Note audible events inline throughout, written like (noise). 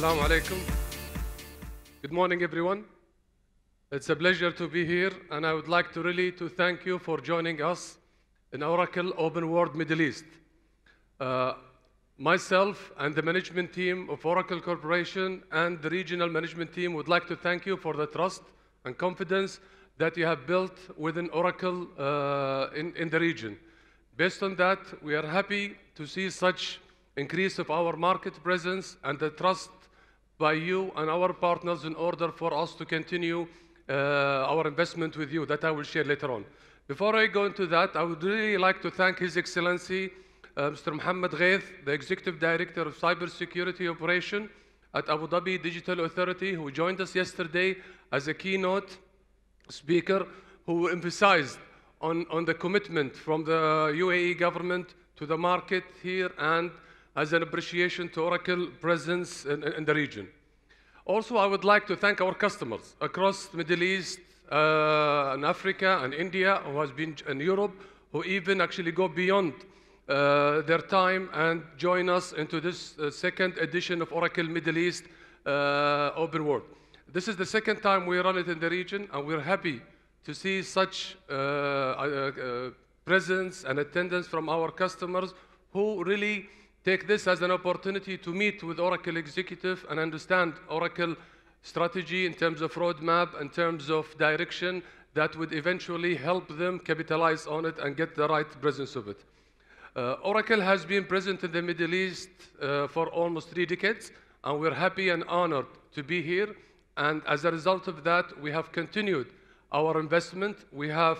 Assalamu alaikum. Good morning, everyone. It's a pleasure to be here, and I would like to really to thank you for joining us in Oracle Open World Middle East. Uh, myself and the management team of Oracle Corporation and the regional management team would like to thank you for the trust and confidence that you have built within Oracle uh, in, in the region. Based on that, we are happy to see such increase of our market presence and the trust by you and our partners in order for us to continue uh, our investment with you that I will share later on. Before I go into that, I would really like to thank His Excellency uh, Mr. Mohammed Ghaith, the Executive Director of Cybersecurity Operation at Abu Dhabi Digital Authority, who joined us yesterday as a keynote speaker who emphasized on, on the commitment from the UAE government to the market here and as an appreciation to Oracle presence in, in the region. Also, I would like to thank our customers across the Middle East uh, and Africa and India, who has been in Europe, who even actually go beyond uh, their time and join us into this uh, second edition of Oracle Middle East uh, Open World. This is the second time we run it in the region, and we're happy to see such uh, presence and attendance from our customers who really take this as an opportunity to meet with Oracle executive and understand Oracle strategy in terms of roadmap, in terms of direction that would eventually help them capitalize on it and get the right presence of it. Uh, Oracle has been present in the Middle East uh, for almost three decades, and we're happy and honored to be here. And as a result of that, we have continued our investment. We have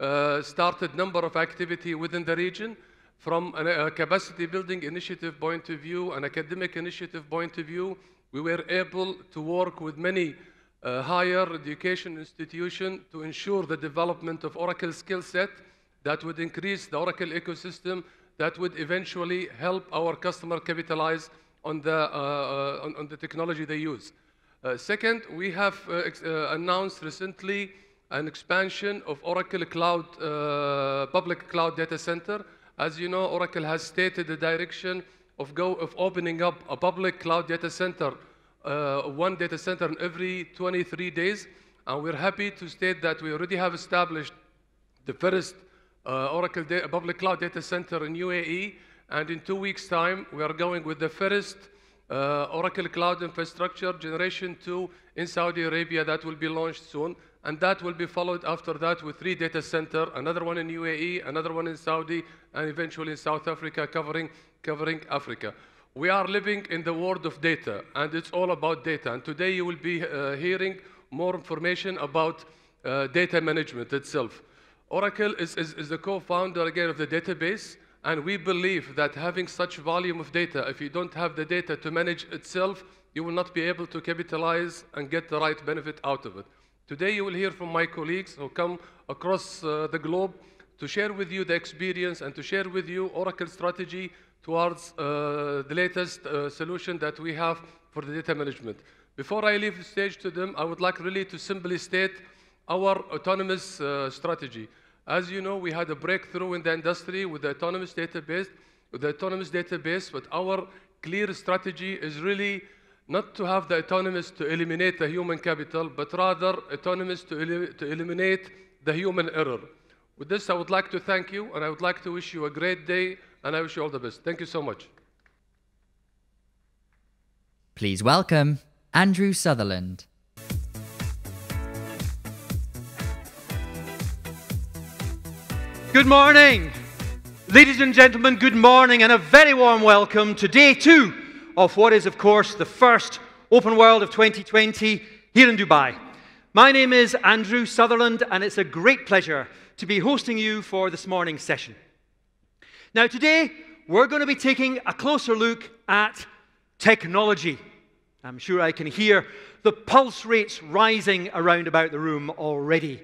uh, started number of activity within the region from a, capacity building initiative point of view, an academic initiative point of view. We were able to work with many uh, higher education institutions to ensure the development of Oracle skill set that would increase the Oracle ecosystem that would eventually help our customer capitalize on the, uh, uh, on, on, the technology they use. Uh, second, we have uh, uh, announced recently an expansion of Oracle Cloud, public cloud data center. As you know, Oracle has stated the direction of, go, of opening up a public cloud data center, one data center every 23 days. And we're happy to state that we already have established the first uh, Oracle Public Cloud Data Center in UAE, and in two weeks' time, we are going with the first uh, Oracle Cloud Infrastructure Generation 2 in Saudi Arabia that will be launched soon, and that will be followed after that with three data centers, another one in UAE, another one in Saudi, and eventually in South Africa, covering, covering Africa. We are living in the world of data, and it's all about data. And today you will be uh, hearing more information about uh, data management itself. Oracle is, is, is the co-founder again of the database, and we believe that having such volume of data, if you don't have the data to manage itself, you will not be able to capitalize and get the right benefit out of it. Today you will hear from my colleagues who come across uh, the globe to share with you the experience and to share with you Oracle strategy towards uh, the latest uh, solution that we have for the data management. Before I leave the stage to them, I would like really to simply state our autonomous uh, strategy. As you know, we had a breakthrough in the industry with the autonomous database, with the autonomous database, but our clear strategy is really not to have the autonomous to eliminate the human capital, but rather autonomous to, el to eliminate the human error. With this, I would like to thank you, and I would like to wish you a great day, and I wish you all the best. Thank you so much. Please welcome Andrew Sutherland. Good morning. Ladies and gentlemen, good morning and a very warm welcome to day two of what is, of course, the first Open World of 2020 here in Dubai. My name is Andrew Sutherland, and it's a great pleasure to be hosting you for this morning's session. Now, today, we're going to be taking a closer look at technology. I'm sure I can hear the pulse rates rising around about the room already.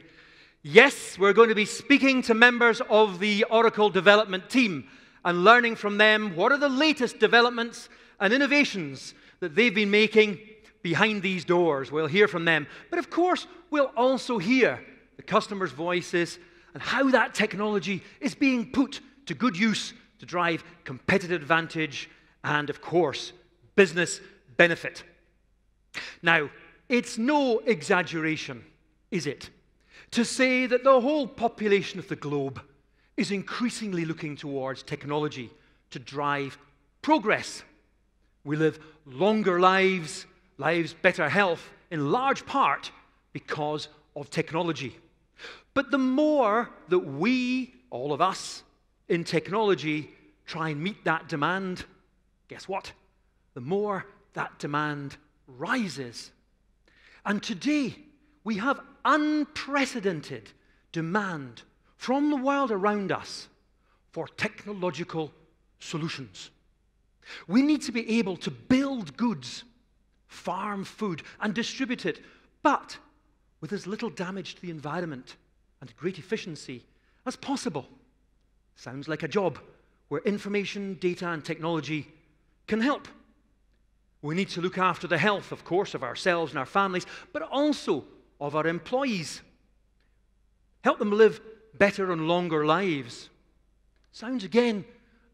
Yes, we're going to be speaking to members of the Oracle development team and learning from them what are the latest developments and innovations that they've been making behind these doors. We'll hear from them. But of course, we'll also hear the customers' voices and how that technology is being put to good use to drive competitive advantage and, of course, business benefit. Now, it's no exaggeration, is it, to say that the whole population of the globe is increasingly looking towards technology to drive progress. We live longer lives, lives better health, in large part because of technology. But the more that we, all of us, in technology try and meet that demand, guess what? The more that demand rises. And today, we have unprecedented demand from the world around us for technological solutions. We need to be able to build goods, farm food, and distribute it, but with as little damage to the environment and great efficiency as possible. Sounds like a job where information, data, and technology can help. We need to look after the health, of course, of ourselves and our families, but also of our employees. Help them live better and longer lives. Sounds again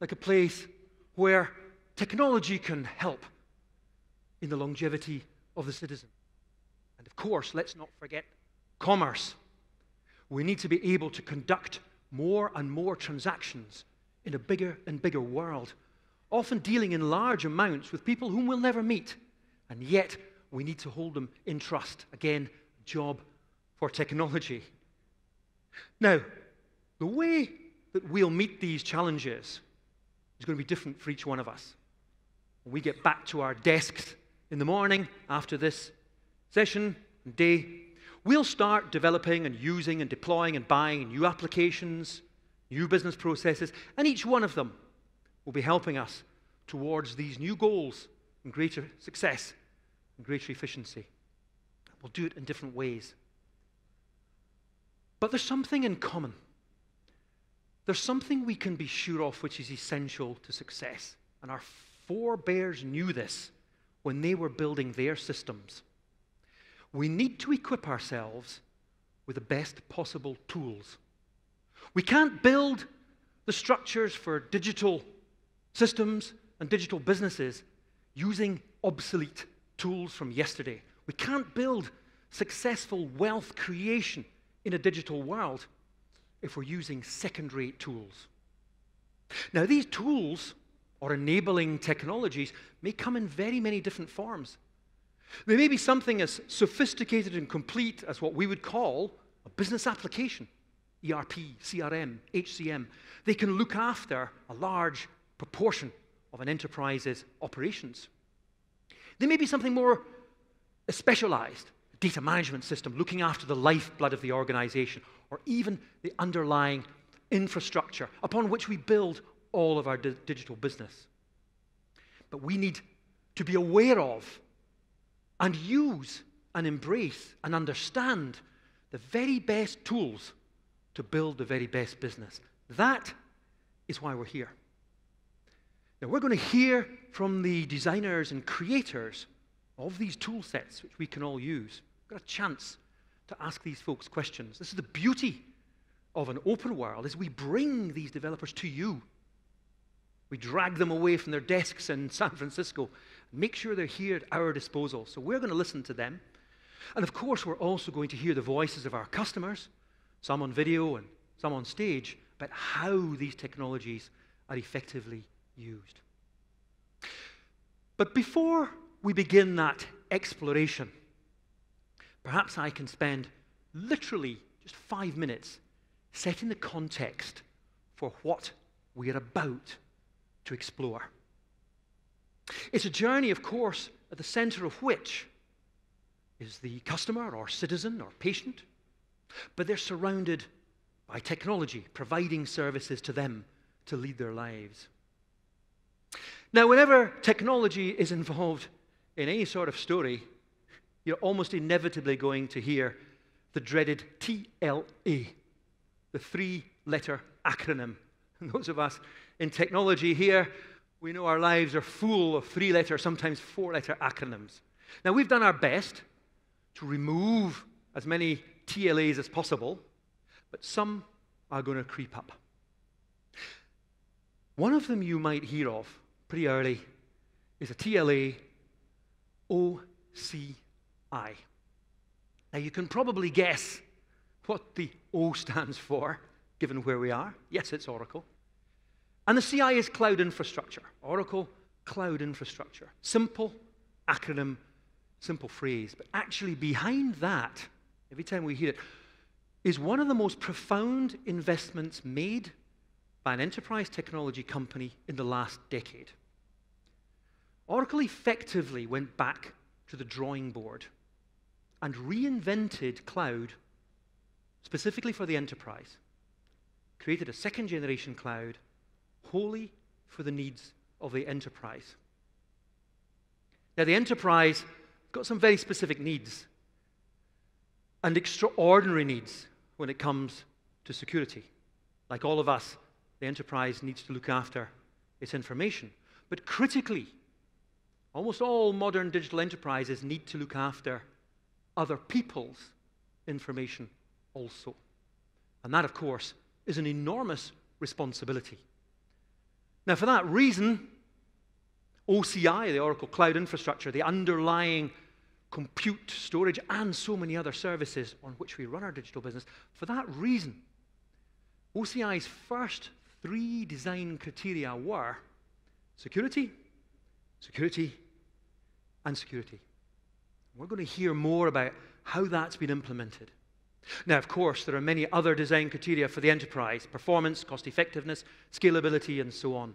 like a place where technology can help in the longevity of the citizen. And of course, let's not forget commerce. We need to be able to conduct more and more transactions in a bigger and bigger world, often dealing in large amounts with people whom we'll never meet. And yet, we need to hold them in trust. Again, job for technology. Now, the way that we'll meet these challenges is going to be different for each one of us. When we get back to our desks in the morning after this session and day, we'll start developing and using and deploying and buying new applications, new business processes, and each one of them will be helping us towards these new goals and greater success and greater efficiency. We'll do it in different ways. But there's something in common. There's something we can be sure of which is essential to success. And our forebears knew this when they were building their systems. We need to equip ourselves with the best possible tools. We can't build the structures for digital systems and digital businesses using obsolete tools from yesterday. We can't build successful wealth creation in a digital world if we're using second rate tools. Now, these tools or enabling technologies may come in very many different forms. They may be something as sophisticated and complete as what we would call a business application ERP, CRM, HCM. They can look after a large proportion of an enterprise's operations. They may be something more specialized, a data management system looking after the lifeblood of the organization, or even the underlying infrastructure upon which we build all of our di- digital business. But we need to be aware of and use and embrace and understand the very best tools to build the very best business. That is why we're here. Now, we're going to hear from the designers and creators of these tool sets, which we can all use. We've got a chance to ask these folks questions. This is the beauty of an open world is we bring these developers to you. We drag them away from their desks in San Francisco, make sure they're here at our disposal. So we're going to listen to them. And of course, we're also going to hear the voices of our customers, some on video and some on stage, about how these technologies are effectively used. But before we begin that exploration, perhaps I can spend literally just five minutes setting the context for what we are about to explore. It's a journey, of course, at the center of which is the customer or citizen or patient, but they're surrounded by technology, providing services to them to lead their lives. Now, whenever technology is involved in any sort of story, you're almost inevitably going to hear the dreaded TLA, the three letter acronym. And (laughs) those of us in technology here, we know our lives are full of three letter, sometimes four letter acronyms. Now, we've done our best to remove as many TLAs as possible, but some are going to creep up. One of them you might hear of pretty early is a TLA OCI. Now, you can probably guess what the O stands for, given where we are. Yes, it's Oracle. And the CI is cloud infrastructure. Oracle Cloud Infrastructure. Simple acronym, simple phrase. But actually, behind that, every time we hear it, is one of the most profound investments made by an enterprise technology company in the last decade. Oracle effectively went back to the drawing board and reinvented cloud specifically for the enterprise, created a second generation cloud wholly for the needs of the enterprise. Now, the enterprise got some very specific needs and extraordinary needs when it comes to security. Like all of us, the enterprise needs to look after its information. But critically, almost all modern digital enterprises need to look after other people's information also. And that, of course, is an enormous responsibility. Now, for that reason, OCI, the Oracle Cloud Infrastructure, the underlying compute, storage, and so many other services on which we run our digital business, for that reason, OCI's first three design criteria were security, security, and security. We're going to hear more about how that's been implemented. Now, of course, there are many other design criteria for the enterprise performance, cost effectiveness, scalability, and so on.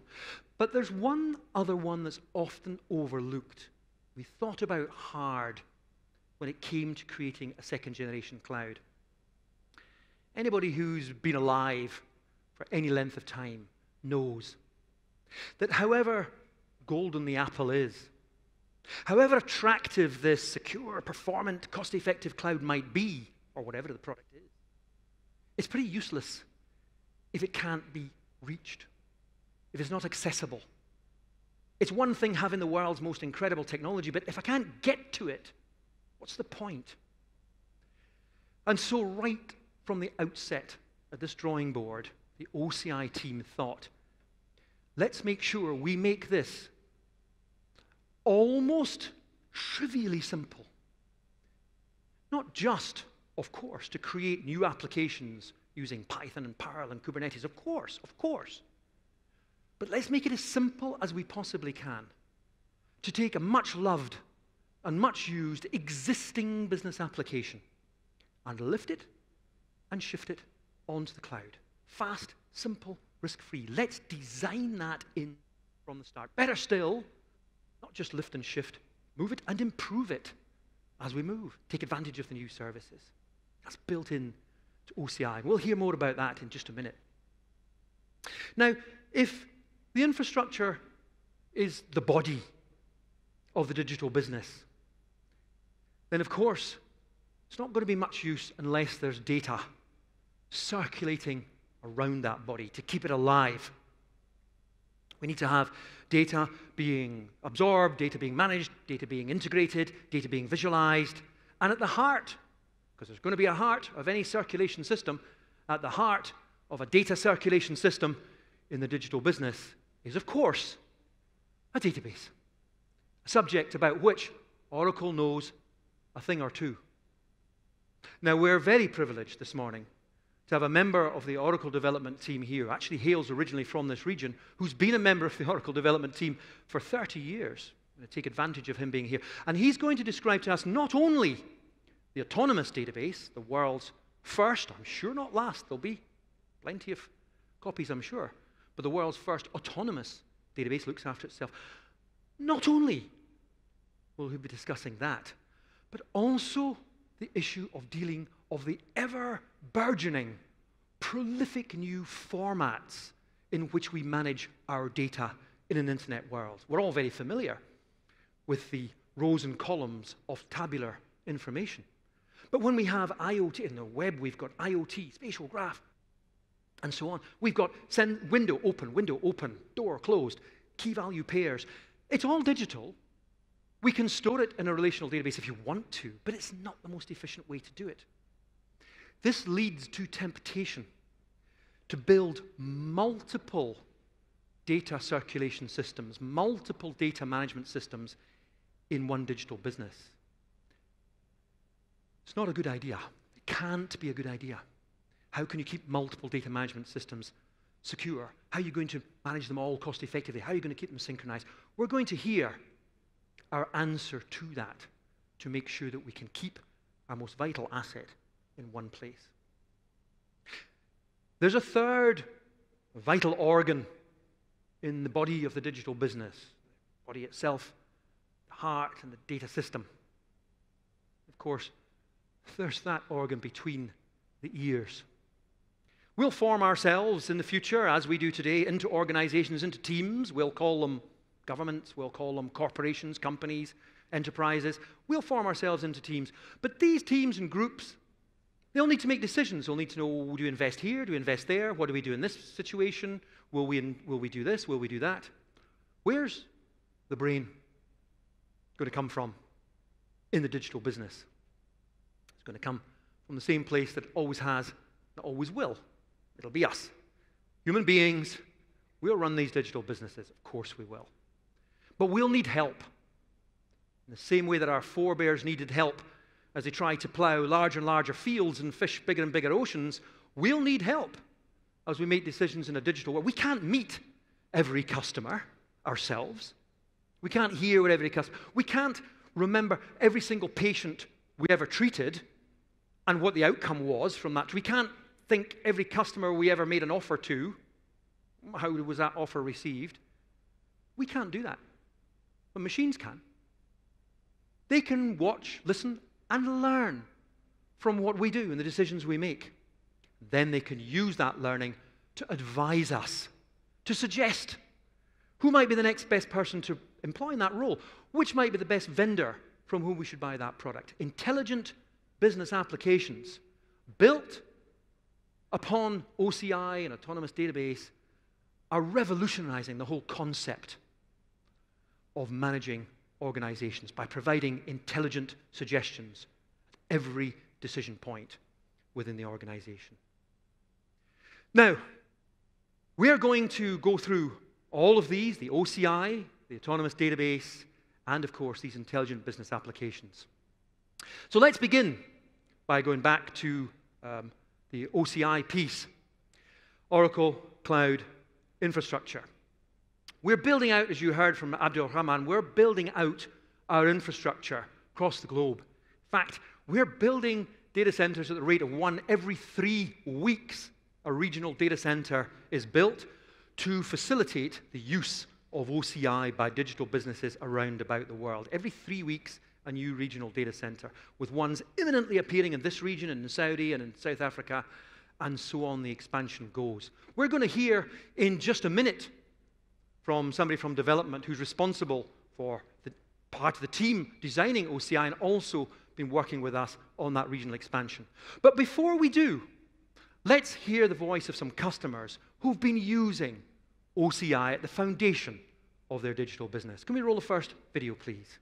But there's one other one that's often overlooked. We thought about hard when it came to creating a second generation cloud. Anybody who's been alive for any length of time knows that however golden the apple is, however attractive this secure, performant, cost effective cloud might be, or whatever the product is, it's pretty useless if it can't be reached, if it's not accessible. It's one thing having the world's most incredible technology, but if I can't get to it, what's the point? And so, right from the outset at this drawing board, the OCI team thought let's make sure we make this almost trivially simple. Not just of course, to create new applications using Python and Perl and Kubernetes. Of course, of course. But let's make it as simple as we possibly can to take a much loved and much used existing business application and lift it and shift it onto the cloud. Fast, simple, risk free. Let's design that in from the start. Better still, not just lift and shift, move it and improve it as we move. Take advantage of the new services. That's built in to OCI. We'll hear more about that in just a minute. Now, if the infrastructure is the body of the digital business, then of course it's not going to be much use unless there's data circulating around that body to keep it alive. We need to have data being absorbed, data being managed, data being integrated, data being visualized. And at the heart because there's going to be a heart of any circulation system. At the heart of a data circulation system in the digital business is, of course, a database, a subject about which Oracle knows a thing or two. Now, we're very privileged this morning to have a member of the Oracle development team here, actually hails originally from this region, who's been a member of the (laughs) Oracle development team for 30 years. I'm going to take advantage of him being here. And he's going to describe to us not only the autonomous database, the world's first, I'm sure not last, there'll be plenty of copies, I'm sure, but the world's first autonomous database looks after itself. Not only will we be discussing that, but also the issue of dealing of the ever burgeoning, prolific new formats in which we manage our data in an internet world. We're all very familiar with the rows and columns of tabular information. But when we have IoT in the web, we've got IoT, spatial graph, and so on. We've got send window open, window open, door closed, key value pairs. It's all digital. We can store it in a relational database if you want to, but it's not the most efficient way to do it. This leads to temptation to build multiple data circulation systems, multiple data management systems in one digital business. It's not a good idea. It can't be a good idea. How can you keep multiple data management systems secure? How are you going to manage them all cost effectively? How are you going to keep them synchronized? We're going to hear our answer to that to make sure that we can keep our most vital asset in one place. There's a third vital organ in the body of the digital business, the body itself, the heart, and the data system. Of course, there's that organ between the ears. We'll form ourselves in the future, as we do today, into organizations, into teams. We'll call them governments, we'll call them corporations, companies, enterprises. We'll form ourselves into teams. But these teams and groups, they'll need to make decisions. They'll need to know do we invest here? Do we invest there? What do we do in this situation? Will we, in, will we do this? Will we do that? Where's the brain going to come from in the digital business? It's going to come from the same place that always has, that always will. It'll be us. Human beings, we'll run these digital businesses. Of course we will. But we'll need help. In the same way that our forebears needed help as they tried to plow larger and larger fields and fish bigger and bigger oceans, we'll need help as we make decisions in a digital world. We can't meet every customer ourselves. We can't hear what every customer, we can't remember every single patient we ever treated and what the outcome was from that. We can't think every customer we ever made an offer to, how was that offer received? We can't do that. But machines can. They can watch, listen, and learn from what we do and the decisions we make. Then they can use that learning to advise us, to suggest who might be the next best person to employ in that role, which might be the best vendor from whom we should buy that product. Intelligent business applications built upon OCI and autonomous database are revolutionizing the whole concept of managing organizations by providing intelligent suggestions at every decision point within the organization. Now, we are going to go through all of these the OCI, the autonomous database, and of course, these intelligent business applications. So let's begin by going back to um, the OCI piece Oracle Cloud Infrastructure. We're building out, as you heard from Abdul Rahman, we're building out our infrastructure across the globe. In fact, we're building data centers at the rate of one every three weeks. A regional data center is built to facilitate the use of OCI by digital businesses around about the world. Every three weeks, a new regional data center, with ones imminently appearing in this region and in Saudi and in South Africa, and so on the expansion goes. We're going to hear in just a minute from somebody from development who's responsible for the part of the team designing OCI and also been working with us on that regional expansion. But before we do, let's hear the voice of some customers who've been using OCI at the foundation of their digital business. Can we roll the first video, please?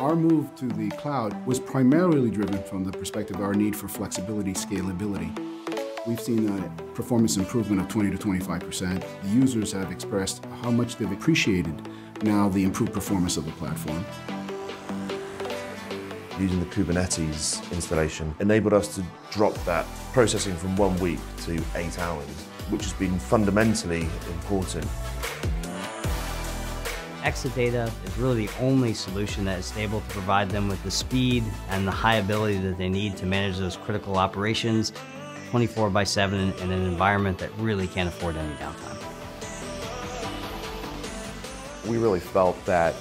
Our move to the cloud was primarily driven from the perspective of our need for flexibility, scalability. We've seen a performance improvement of 20 to 25%. The users have expressed how much they've appreciated now the improved performance of the platform. Using the Kubernetes installation enabled us to drop that processing from one week to eight hours, which has been fundamentally important. Exadata is really the only solution that is able to provide them with the speed and the high ability that they need to manage those critical operations 24 by 7 in an environment that really can't afford any downtime. We really felt that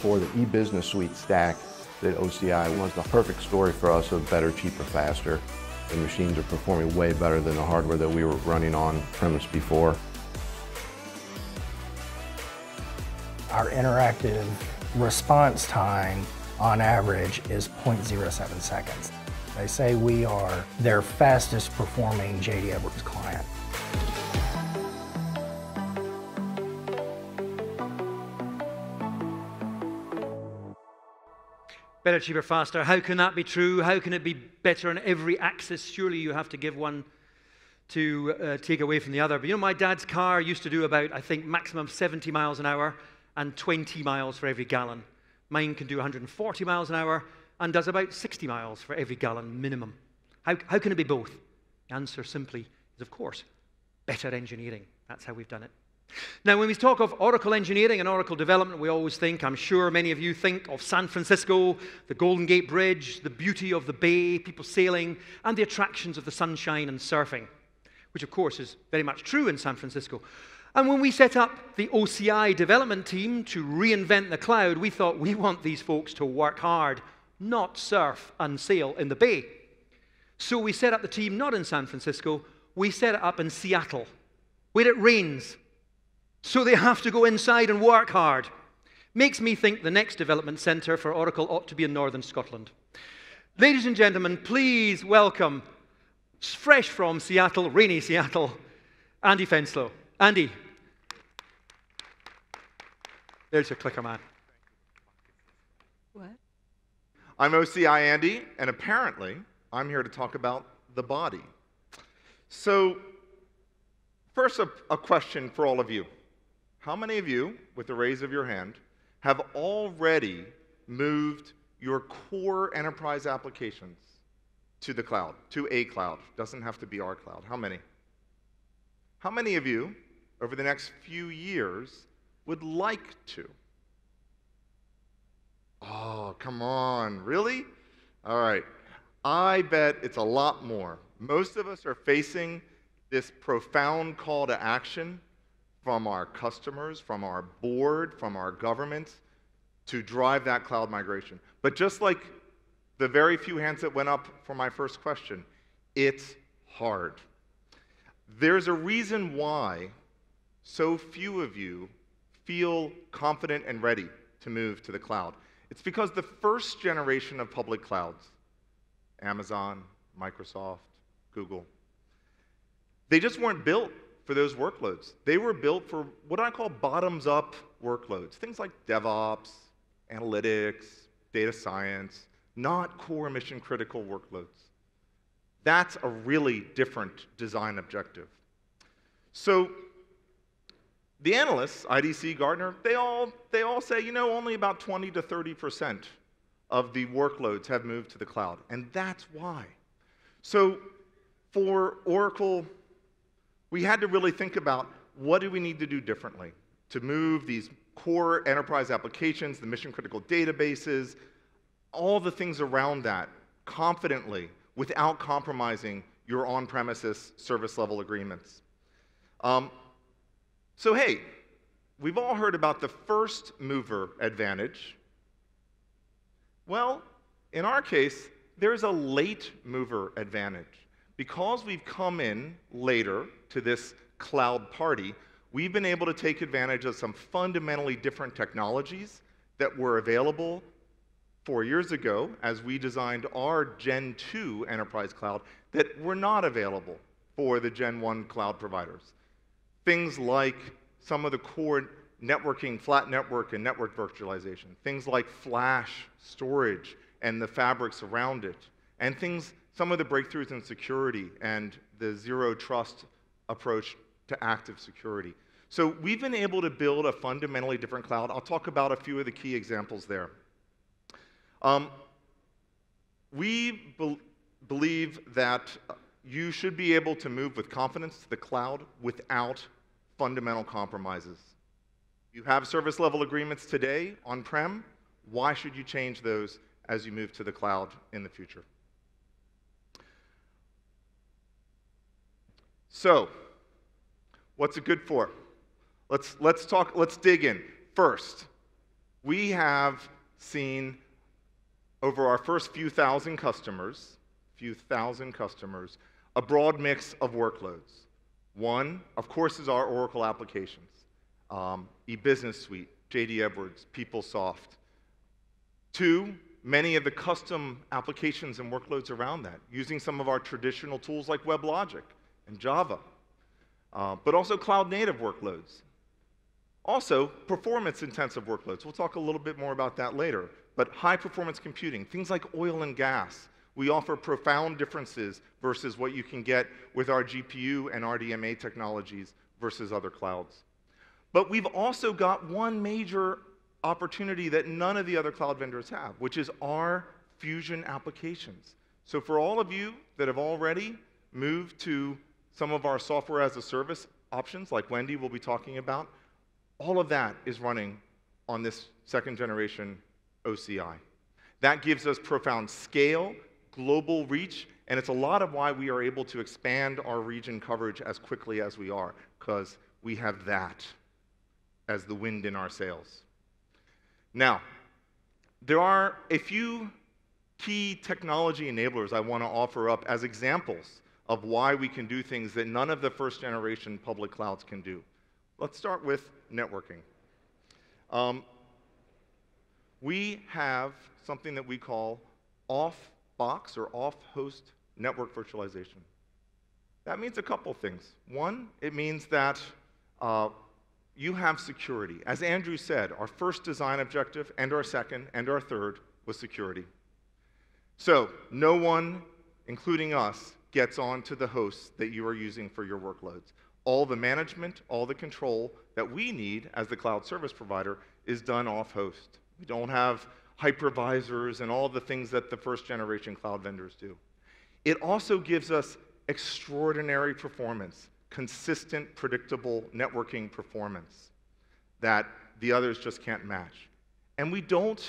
for the e-business suite stack, that OCI was the perfect story for us of better, cheaper, faster. The machines are performing way better than the hardware that we were running on premise before. Our interactive response time on average is 0.07 seconds. They say we are their fastest performing JD Edwards Better, cheaper, faster. How can that be true? How can it be better on every axis? Surely you have to give one to uh, take away from the other. But you know, my dad's car used to do about, I think, maximum 70 miles an hour and 20 miles for every gallon. Mine can do 140 miles an hour and does about 60 miles for every gallon minimum. How, how can it be both? The answer simply is, of course, better engineering. That's how we've done it. Now, when we talk of Oracle engineering and Oracle development, we always think, I'm sure many of you think of San Francisco, the Golden Gate Bridge, the beauty of the bay, people sailing, and the attractions of the sunshine and surfing, which of course is very much true in San Francisco. And when we set up the OCI development team to reinvent the cloud, we thought we want these folks to work hard, not surf and sail in the bay. So we set up the team not in San Francisco, we set it up in Seattle, where it rains so they have to go inside and work hard. Makes me think the next development centre for Oracle ought to be in northern Scotland. Ladies and gentlemen, please welcome, fresh from Seattle, rainy Seattle, Andy Fenslow. Andy. There's your clicker man. What? I'm OCI Andy, and apparently I'm here to talk about the body. So, first, a, a question for all of you. How many of you, with a raise of your hand, have already moved your core enterprise applications to the cloud, to a cloud? Doesn't have to be our cloud. How many? How many of you, over the next few years, would like to? Oh, come on. Really? All right. I bet it's a lot more. Most of us are facing this profound call to action from our customers, from our board, from our government to drive that cloud migration. But just like the very few hands that went up for my first question, it's hard. There's a reason why so few of you feel confident and ready to move to the cloud. It's because the first generation of public clouds, Amazon, Microsoft, Google, they just weren't built for those workloads. They were built for what I call bottoms up workloads, things like DevOps, analytics, data science, not core mission critical workloads. That's a really different design objective. So the analysts, IDC, Gartner, they all, they all say, you know, only about 20 to 30% of the workloads have moved to the cloud. And that's why. So for Oracle we had to really think about what do we need to do differently to move these core enterprise applications, the mission critical databases, all the things around that confidently without compromising your on premises service level agreements. Um, so, hey, we've all heard about the first mover advantage. Well, in our case, there's a late mover advantage. Because we've come in later to this cloud party, we've been able to take advantage of some fundamentally different technologies that were available four years ago as we designed our Gen 2 enterprise cloud that were not available for the Gen 1 cloud providers. Things like some of the core networking, flat network, and network virtualization, things like flash storage and the fabrics around it, and things some of the breakthroughs in security and the zero trust approach to active security. So we've been able to build a fundamentally different cloud. I'll talk about a few of the key examples there. Um, we be believe that you should be able to move with confidence to the cloud without fundamental compromises. You have service level agreements today on prem. Why should you change those as you move to the cloud in the future? So, what's it good for? Let's, let's talk, let's dig in. First, we have seen over our first few thousand customers, few thousand customers, a broad mix of workloads. One, of course, is our Oracle applications, um, eBusiness Suite, JD Edwards, PeopleSoft. Two, many of the custom applications and workloads around that, using some of our traditional tools like WebLogic and Java, uh, but also cloud native workloads. Also, performance intensive workloads. We'll talk a little bit more about that later. But high performance computing, things like oil and gas, We offer profound differences versus what you can get with our GPU and RDMA technologies versus other clouds. But we've also got one major opportunity that none of the other cloud vendors have, which is our Fusion applications. So for all of you that have already moved to some of our software as a service options, like Wendy will be talking about, all of that is running on this second generation OCI. That gives us profound scale, global reach, and it's a lot of why we are able to expand our region coverage as quickly as we are, because we have that as the wind in our sails. Now, there are a few key technology enablers I want to offer up as examples of why we can do things that none of the first generation public clouds can do. Let's start with networking. Um, we have something that we call off box or off host network virtualization. That means a couple things. One, it means that uh, you have security. As Andrew said, our first design objective and our second and our third was security. So no one, including us, gets onto the hosts that you are using for your workloads. All the management, all the control that we need as the cloud service provider is done off host. We don't have hypervisors and all the things that the first generation cloud vendors do. It also gives us extraordinary performance, consistent, predictable networking performance that the others just can't match. And we don't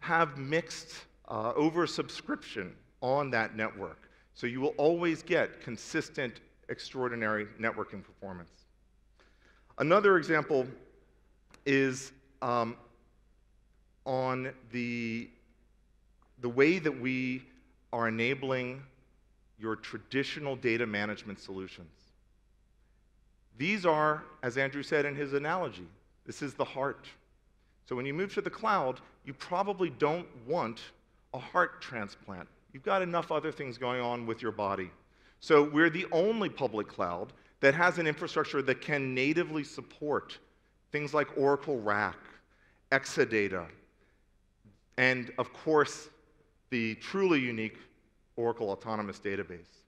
have mixed uh, oversubscription on that network. So you will always get consistent, extraordinary networking performance. Another example is um, on the, the way that we are enabling your traditional data management solutions. These are, as Andrew said in his analogy, this is the heart. So when you move to the cloud, you probably don't want a heart transplant. You've got enough other things going on with your body. So we're the only public cloud that has an infrastructure that can natively support things like Oracle RAC, Exadata, and of course, the truly unique Oracle Autonomous Database.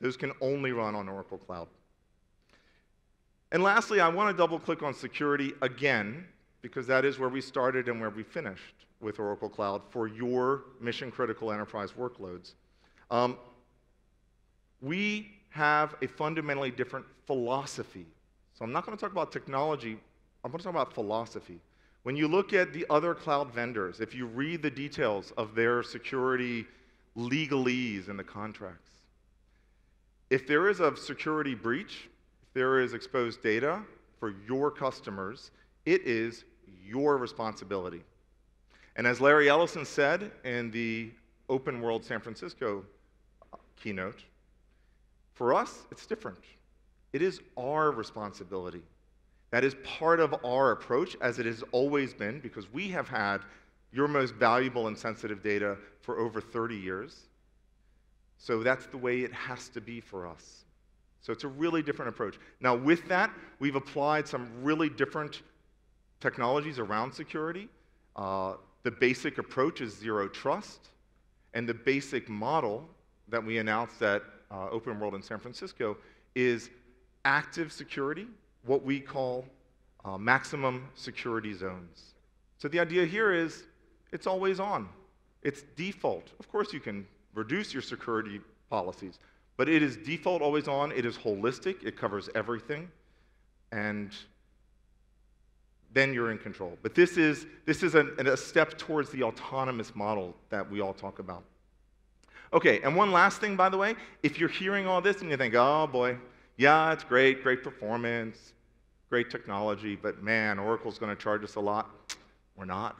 Those can only run on Oracle Cloud. And lastly, I want to double click on security again, because that is where we started and where we finished with Oracle Cloud for your mission critical enterprise workloads. Um, we have a fundamentally different philosophy. So I'm not going to talk about technology, I'm going to talk about philosophy. When you look at the other cloud vendors, if you read the details of their security legalese in the contracts, if there is a security breach, if there is exposed data for your customers, it is your responsibility. And as Larry Ellison said in the Open World San Francisco keynote, for us, it's different. It is our responsibility. That is part of our approach, as it has always been, because we have had your most valuable and sensitive data for over 30 years. So that's the way it has to be for us. So it's a really different approach. Now, with that, we've applied some really different technologies around security. Uh, the basic approach is zero trust, and the basic model that we announced at uh, Open World in San Francisco is active security, what we call uh, maximum security zones. So the idea here is it's always on. It's default. Of course, you can reduce your security policies, but it is default always on. It is holistic. It covers everything. And then you're in control. But this is, this is a, a step towards the autonomous model that we all talk about. Okay, and one last thing, by the way, if you're hearing all this and you think, oh boy, yeah, it's great, great performance, great technology, but man, Oracle's going to charge us a lot. We're not.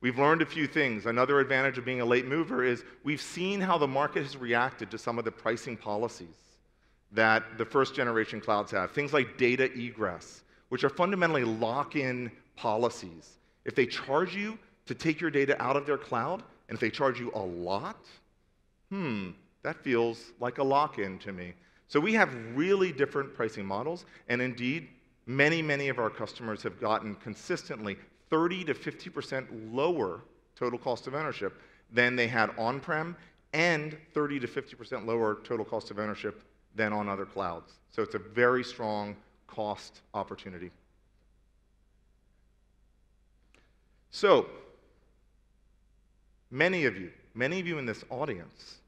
We've learned a few things. Another advantage of being a late mover is we've seen how the market has reacted to some of the pricing policies that the first generation clouds have. Things like data egress, which are fundamentally lock in policies. If they charge you to take your data out of their cloud, and if they charge you a lot, hmm, that feels like a lock in to me. So we have really different pricing models, and indeed, many, many of our customers have gotten consistently 30 to 50% lower total cost of ownership than they had on prem and 30 to 50% lower total cost of ownership than on other clouds. So it's a very strong cost opportunity. So, many of you, many of you in this audience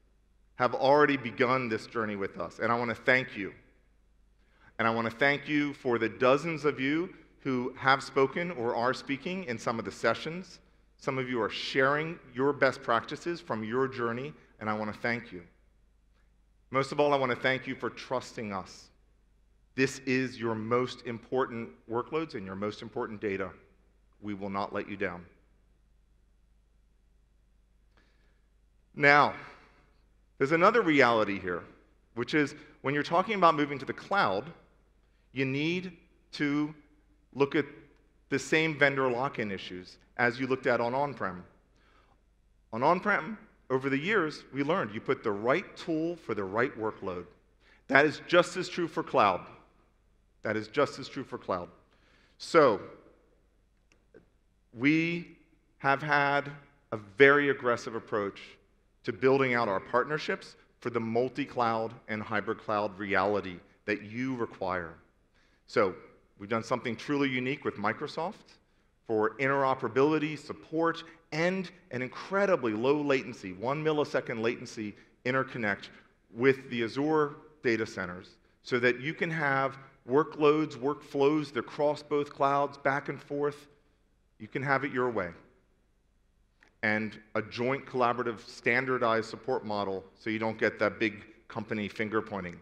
have already begun this journey with us, and I want to thank you. And I want to thank you for the dozens of you who have spoken or are speaking in some of the sessions. Some of you are sharing your best practices from your journey, and I want to thank you. Most of all, I want to thank you for trusting us. This is your most important workloads and your most important data. We will not let you down. Now, there's another reality here, which is when you're talking about moving to the cloud, you need to look at the same vendor lock in issues as you looked at on on prem. On on prem, over the years, we learned you put the right tool for the right workload. That is just as true for cloud. That is just as true for cloud. So, we have had a very aggressive approach to building out our partnerships for the multi cloud and hybrid cloud reality that you require. So, we've done something truly unique with Microsoft for interoperability, support, and an incredibly low latency, one millisecond latency interconnect with the Azure data centers so that you can have workloads, workflows that cross both clouds back and forth. You can have it your way. And a joint collaborative standardized support model so you don't get that big company finger pointing.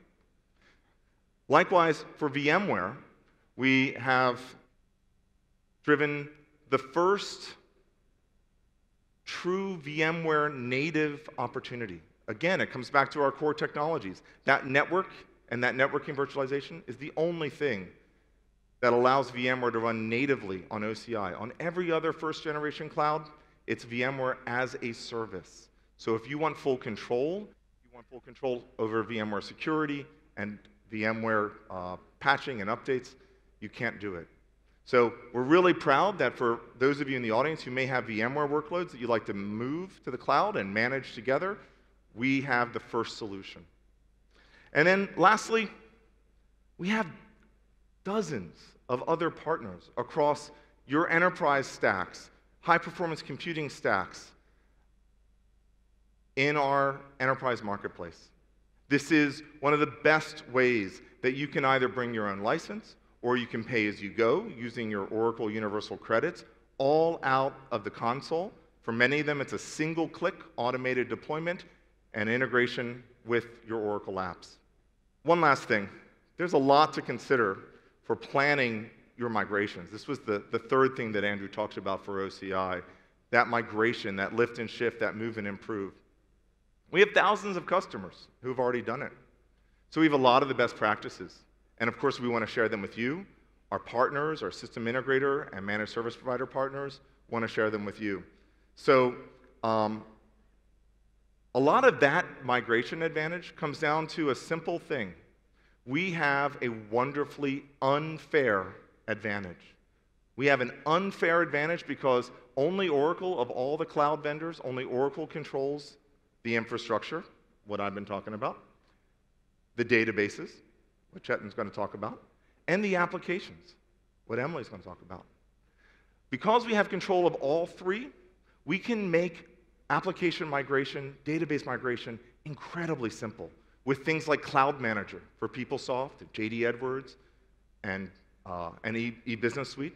Likewise, for VMware, we have driven the first true VMware native opportunity. Again, it comes back to our core technologies. That network and that networking virtualization is the only thing that allows VMware to run natively on OCI. On every other first generation cloud, it's VMware as a service. So if you want full control, you want full control over VMware security and VMware uh, patching and updates, you can't do it. So we're really proud that for those of you in the audience who may have VMware workloads that you'd like to move to the cloud and manage together, we have the first solution. And then lastly, we have dozens of other partners across your enterprise stacks, high performance computing stacks in our enterprise marketplace. This is one of the best ways that you can either bring your own license or you can pay as you go using your Oracle Universal Credits, all out of the console. For many of them, it's a single click automated deployment and integration with your Oracle apps. One last thing there's a lot to consider for planning your migrations. This was the, the third thing that Andrew talked about for OCI that migration, that lift and shift, that move and improve. We have thousands of customers who have already done it. So we have a lot of the best practices. And of course, we want to share them with you. Our partners, our system integrator and managed service provider partners want to share them with you. So um, a lot of that migration advantage comes down to a simple thing. We have a wonderfully unfair advantage. We have an unfair advantage because only Oracle, of all the cloud vendors, only Oracle controls the infrastructure, what I've been talking about, the databases, what Cetin's going to talk about, and the applications, what Emily's going to talk about. Because we have control of all three, we can make application migration, database migration incredibly simple with things like Cloud Manager for PeopleSoft, JD Edwards, and, uh, and e-business suite,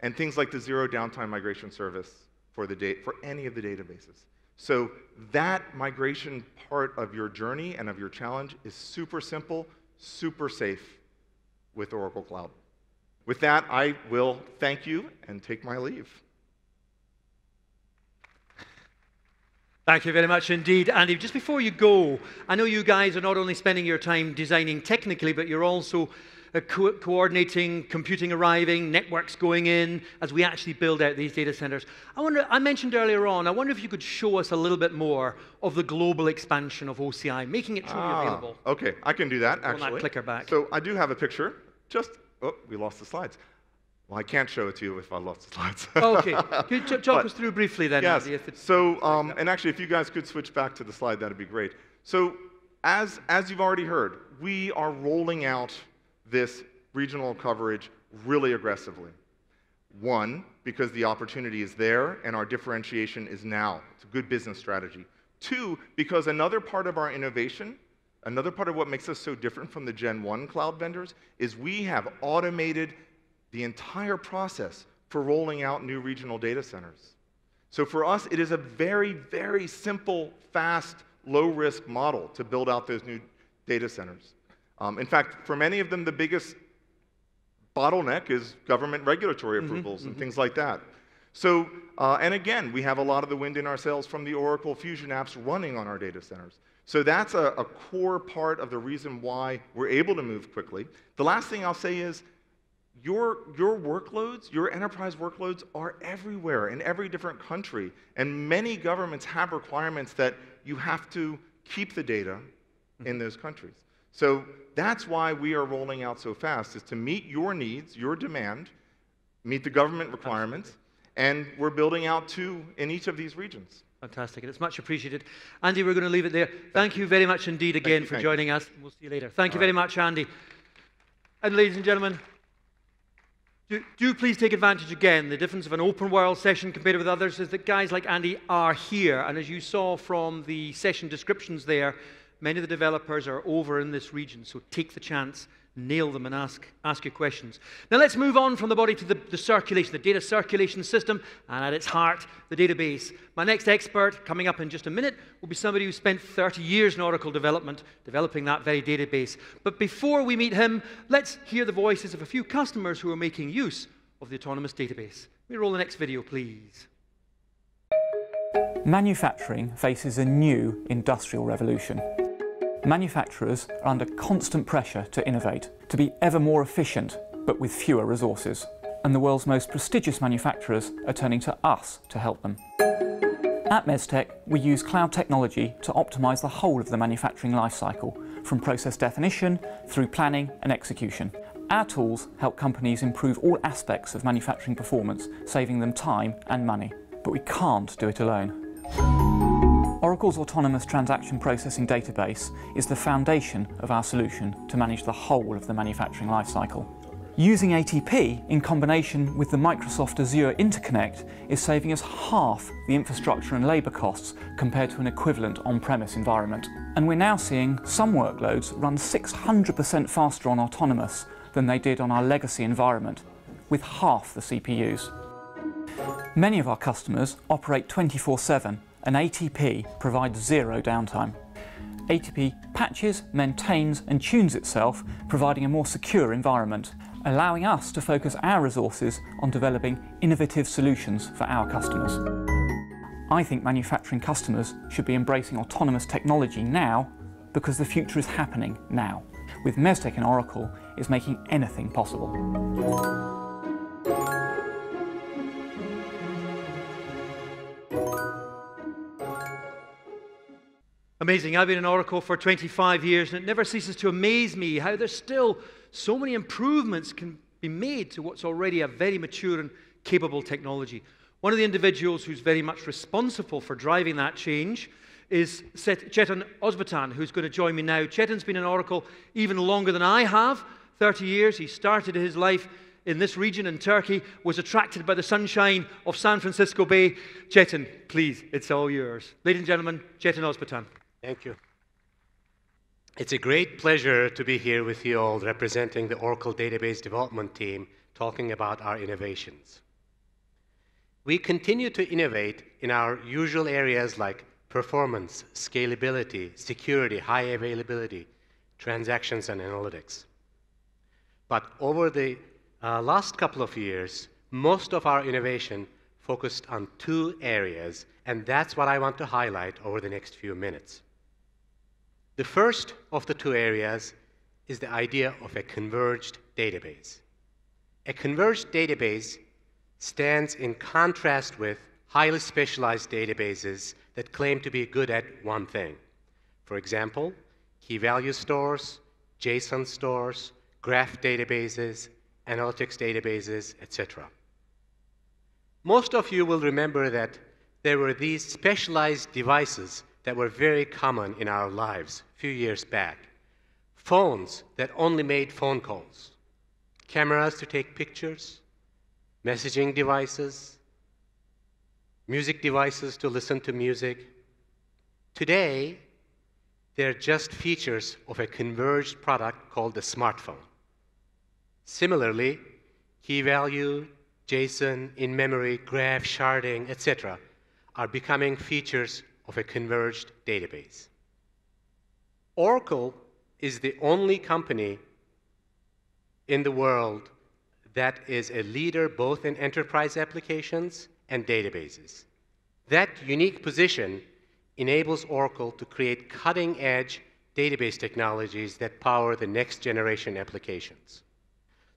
and things like the zero downtime migration service for, the for any of the databases. So that migration part of your journey and of your challenge is super simple, super safe with Oracle Cloud. With that, I will thank you and take my leave. Thank you very much indeed, Andy. Just before you go, I know you guys are not only spending your time designing technically, but you're also uh, co coordinating, computing arriving, networks going in as we actually build out these data centers. I wonder, I mentioned earlier on, I wonder if you could show us a little bit more of the global expansion of OCI, making it truly ah, available. Okay, I can do that actually. that clicker back. So I do have a picture. Just, oh, we lost the slides. Well, I can't show it to you if I lost the slides. okay. (laughs) Can you talk us through briefly then, yes. Andy? So, um, and actually, if you guys could switch back to the slide, that'd be great. So, as, as you've already heard, we are rolling out this regional coverage really aggressively. One, because the opportunity is there and our differentiation is now. It's a good business strategy. Two, because another part of our innovation, another part of what makes us so different from the Gen 1 cloud vendors, is we have automated the entire process for rolling out new regional data centers. So for us, it is a very, very simple, fast, low risk model to build out those new data centers. Um, in fact, for many of them, the biggest bottleneck is government regulatory approvals and things like that. So, uh, and again, we have a lot of the wind in our sails from the Oracle Fusion apps running on our data centers. So that's a, a core part of the reason why we're able to move quickly. The last thing I'll say is your, your workloads, your enterprise workloads are everywhere in every different country. And many governments have requirements that you have to keep the data in mm-hmm. those countries. So that's why we are rolling out so fast, is to meet your needs, your demand, meet the government requirements, and we're building out two in each of these regions. Fantastic, and it's much appreciated. Andy, we're going to leave it there. Thank you very much indeed again you, for thank you. joining us. We'll see you later. Thank you All very right. much, Andy. And ladies and gentlemen, do, do please take advantage again. The difference of an open world session compared with others is that guys like Andy are here. And as you saw from the session descriptions there, many of the developers are over in this region. So take the chance, nail them, and ask, ask your questions. Now let's move on from the body to the, the circulation, the data circulation system, and at its heart, the database. My next expert, coming up in just a minute, will be somebody who spent 30 years in Oracle development, developing that very database. But before we meet him, let's hear the voices of a few customers who are making use of the autonomous database. Let me roll the next video, please. Manufacturing faces a new industrial revolution. Manufacturers are under constant pressure to innovate, to be ever more efficient, but with fewer resources. And the world's most prestigious manufacturers are turning to us to help them. At Mestec, we use cloud technology to optimize the whole of the manufacturing lifecycle, from process definition through planning and execution. Our tools help companies improve all aspects of manufacturing performance, saving them time and money. But we can't do it alone. Oracle's Autonomous Transaction Processing Database is the foundation of our solution to manage the whole of the manufacturing lifecycle. Using ATP in combination with the Microsoft Azure Interconnect is saving us half the infrastructure and labour costs compared to an equivalent on-premise environment. And we're now seeing some workloads run 600% faster on Autonomous than they did on our legacy environment, with half the CPUs. Many of our customers operate 24-7 and ATP provides zero downtime. ATP patches, maintains and tunes itself, providing a more secure environment, allowing us to focus our resources on developing innovative solutions for our customers. I think manufacturing customers should be embracing autonomous technology now because the future is happening now. With Mestec and Oracle, it's making anything possible. Amazing. I've been in Oracle for 25 years, and it never ceases to amaze me how there's still so many improvements can be made to what's already a very mature and capable technology. One of the individuals who's very much responsible for driving that change is Cetin Ozbutun, who's going to join me now. Cetin's been in Oracle even longer than I have 30 years. He started his life in this region in Turkey, was attracted by the sunshine of San Francisco Bay. Cetin, please, it's all yours. Ladies and gentlemen, Cetin Ozbutun. Thank you. It's a great pleasure to be here with you all representing the Oracle Database Development Team talking about our innovations. We continue to innovate in our usual areas like performance, scalability, security, high availability, transactions, and analytics. But over the uh, last couple of years, most of our innovation focused on two areas, and that's what I want to highlight over the next few minutes. The first of the two areas is the idea of a converged database. A converged database stands in contrast with highly specialized databases that claim to be good at one thing. For example, key value stores, JSON stores, graph databases, analytics databases, etc. Most of you will remember that there were these specialized devices that were very common in our lives a few years back. Phones that only made phone calls, cameras to take pictures, messaging devices, music devices to listen to music. Today, they're just features of a converged product called the smartphone. Similarly, key value, JSON, in-memory, graph, sharding, etc., are becoming features of a converged database. Oracle is the only company in the world that is a leader both in enterprise applications and databases. That unique position enables Oracle to create cutting-edge database technologies that power the next generation applications.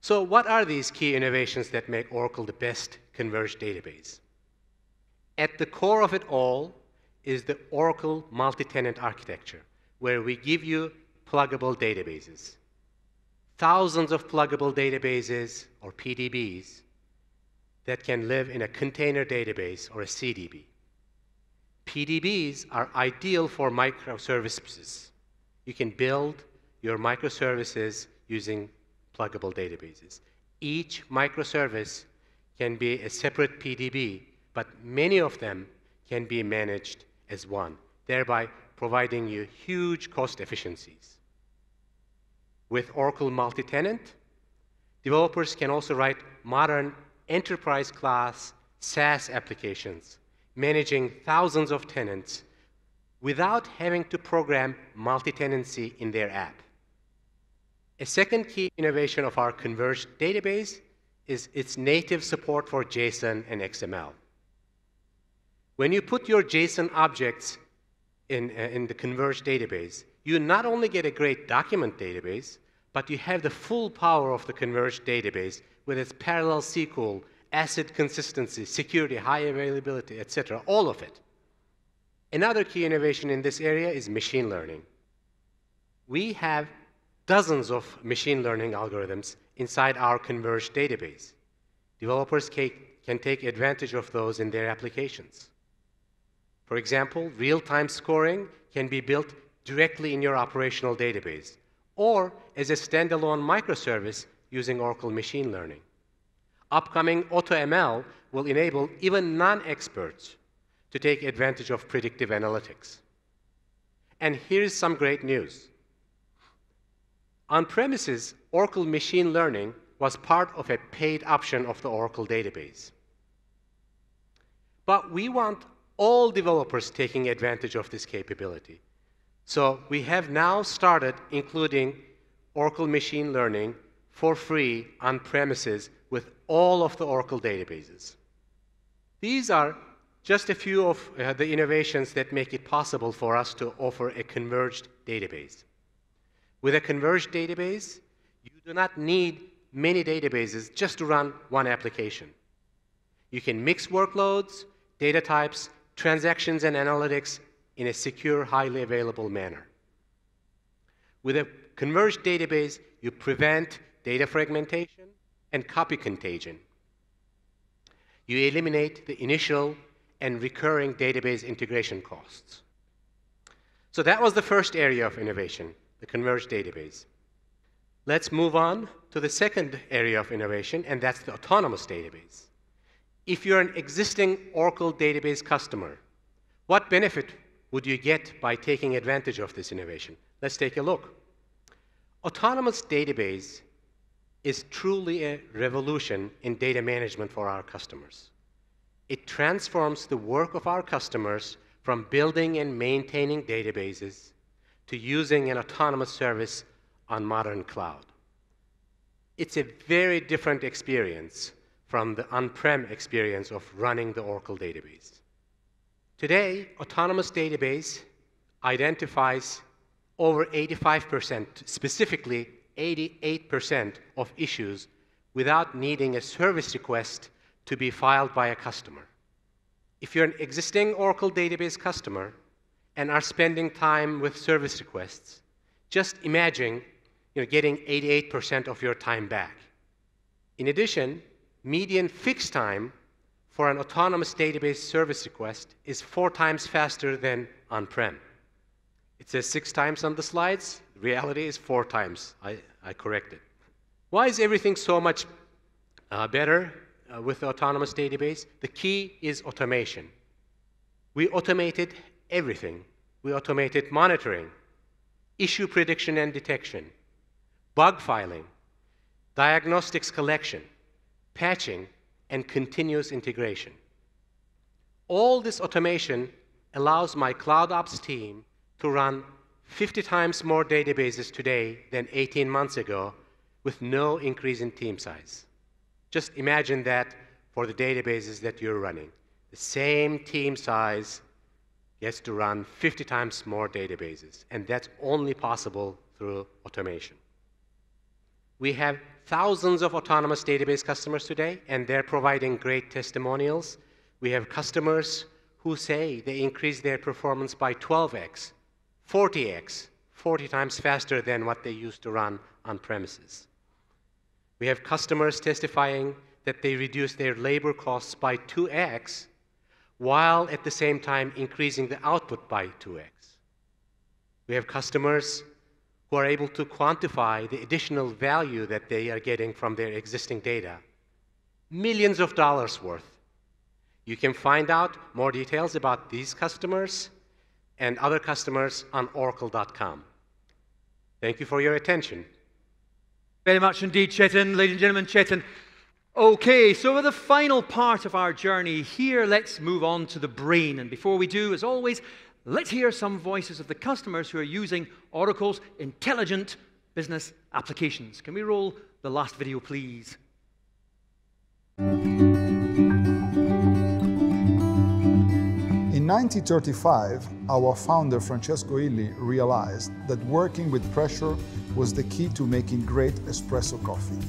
So what are these key innovations that make Oracle the best converged database? At the core of it all is the Oracle multi-tenant architecture, where we give you pluggable databases. Thousands of pluggable databases, or PDBs, that can live in a container database or a CDB. PDBs are ideal for microservices. You can build your microservices using pluggable databases. Each microservice can be a separate PDB, but many of them can be managed as one, thereby providing you huge cost efficiencies. With Oracle multi-tenant, developers can also write modern enterprise class SaaS applications managing thousands of tenants without having to program multi-tenancy in their app. A second key innovation of our converged database is its native support for JSON and XML. When you put your JSON objects in, uh, in the converged database, you not only get a great document database, but you have the full power of the converged database with its parallel SQL, ACID consistency, security, high availability, etc., all of it. Another key innovation in this area is machine learning. We have dozens of machine learning algorithms inside our converged database. Developers can take advantage of those in their applications. For example, real-time scoring can be built directly in your operational database or as a standalone microservice using Oracle Machine Learning. Upcoming AutoML will enable even non-experts to take advantage of predictive analytics. And here's some great news. On premises, Oracle Machine Learning was part of a paid option of the Oracle database. But we want all developers taking advantage of this capability. So we have now started including Oracle Machine Learning for free on premises with all of the Oracle databases. These are just a few of uh, the innovations that make it possible for us to offer a converged database. With a converged database, you do not need many databases just to run one application. You can mix workloads, data types, transactions and analytics in a secure, highly available manner. With a converged database, you prevent data fragmentation and copy contagion. You eliminate the initial and recurring database integration costs. So that was the first area of innovation, the converged database. Let's move on to the second area of innovation, and that's the autonomous database. If you're an existing Oracle database customer, what benefit would you get by taking advantage of this innovation? Let's take a look. Autonomous database is truly a revolution in data management for our customers. It transforms the work of our customers from building and maintaining databases to using an autonomous service on modern cloud. It's a very different experience from the on-prem experience of running the Oracle database. Today, Autonomous Database identifies over 85%, specifically 88% of issues without needing a service request to be filed by a customer. If you're an existing Oracle database customer and are spending time with service requests, just imagine you know, getting 88% of your time back. In addition, median fixed time for an autonomous database service request is four times faster than on-prem. It says six times on the slides. Reality is four times. I, I corrected. Why is everything so much uh, better uh, with the autonomous database? The key is automation. We automated everything. We automated monitoring, issue prediction and detection, bug filing, diagnostics collection, patching, and continuous integration. All this automation allows my Cloud Ops team to run 50 times more databases today than 18 months ago with no increase in team size. Just imagine that for the databases that you're running. The same team size gets to run 50 times more databases, and that's only possible through automation. We have thousands of autonomous database customers today, and they're providing great testimonials. We have customers who say they increase their performance by 12x, 40x, 40 times faster than what they used to run on premises. We have customers testifying that they reduce their labor costs by 2x while at the same time increasing the output by 2x. We have customers who are able to quantify the additional value that they are getting from their existing data. Millions of dollars worth. You can find out more details about these customers and other customers on oracle.com. Thank you for your attention. Very much indeed, Cetin. Ladies and gentlemen, Cetin. Okay, so with the final part of our journey here, let's move on to the brain. And before we do, as always, let's hear some voices of the customers who are using Oracle's intelligent business applications. Can we roll the last video, please? In 1935, our founder Francesco Illy realized that working with pressure was the key to making great espresso coffee.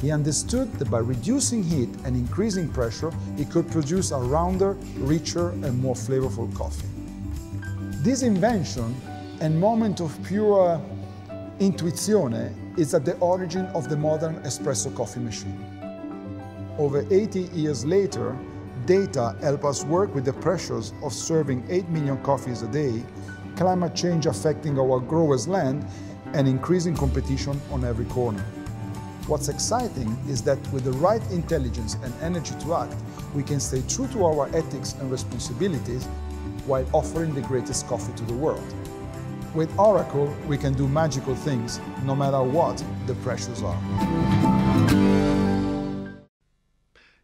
He understood that by reducing heat and increasing pressure, he could produce a rounder, richer, and more flavorful coffee. This invention and moment of pure intuizione is at the origin of the modern espresso coffee machine. Over 80 years later, data help us work with the pressures of serving 8 million coffees a day, climate change affecting our growers' land, and increasing competition on every corner. What's exciting is that with the right intelligence and energy to act, we can stay true to our ethics and responsibilities while offering the greatest coffee to the world. With Oracle, we can do magical things no matter what the pressures are.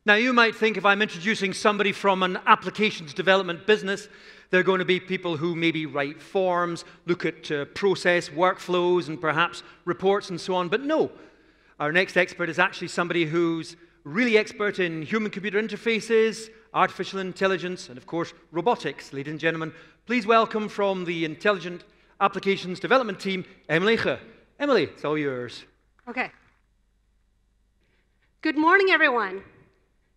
Now, you might think if I'm introducing somebody from an applications development business, they're going to be people who maybe write forms, look at uh, process workflows, and perhaps reports and so on. But no, our next expert is actually somebody who's really expert in human computer interfaces, artificial intelligence, and of course, robotics. Ladies and gentlemen, please welcome from the Intelligent Applications Development Team, Emily He. Emily, it's all yours. Okay. Good morning, everyone.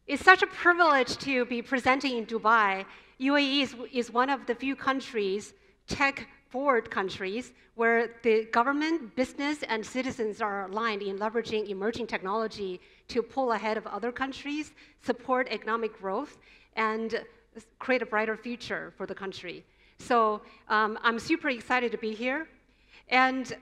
It's such a privilege to be presenting in Dubai. UAE is, is one of the few countries, tech forward countries, where the government, business, and citizens are aligned in leveraging emerging technology to pull ahead of other countries, support economic growth, and create a brighter future for the country. So um, I'm super excited to be here. And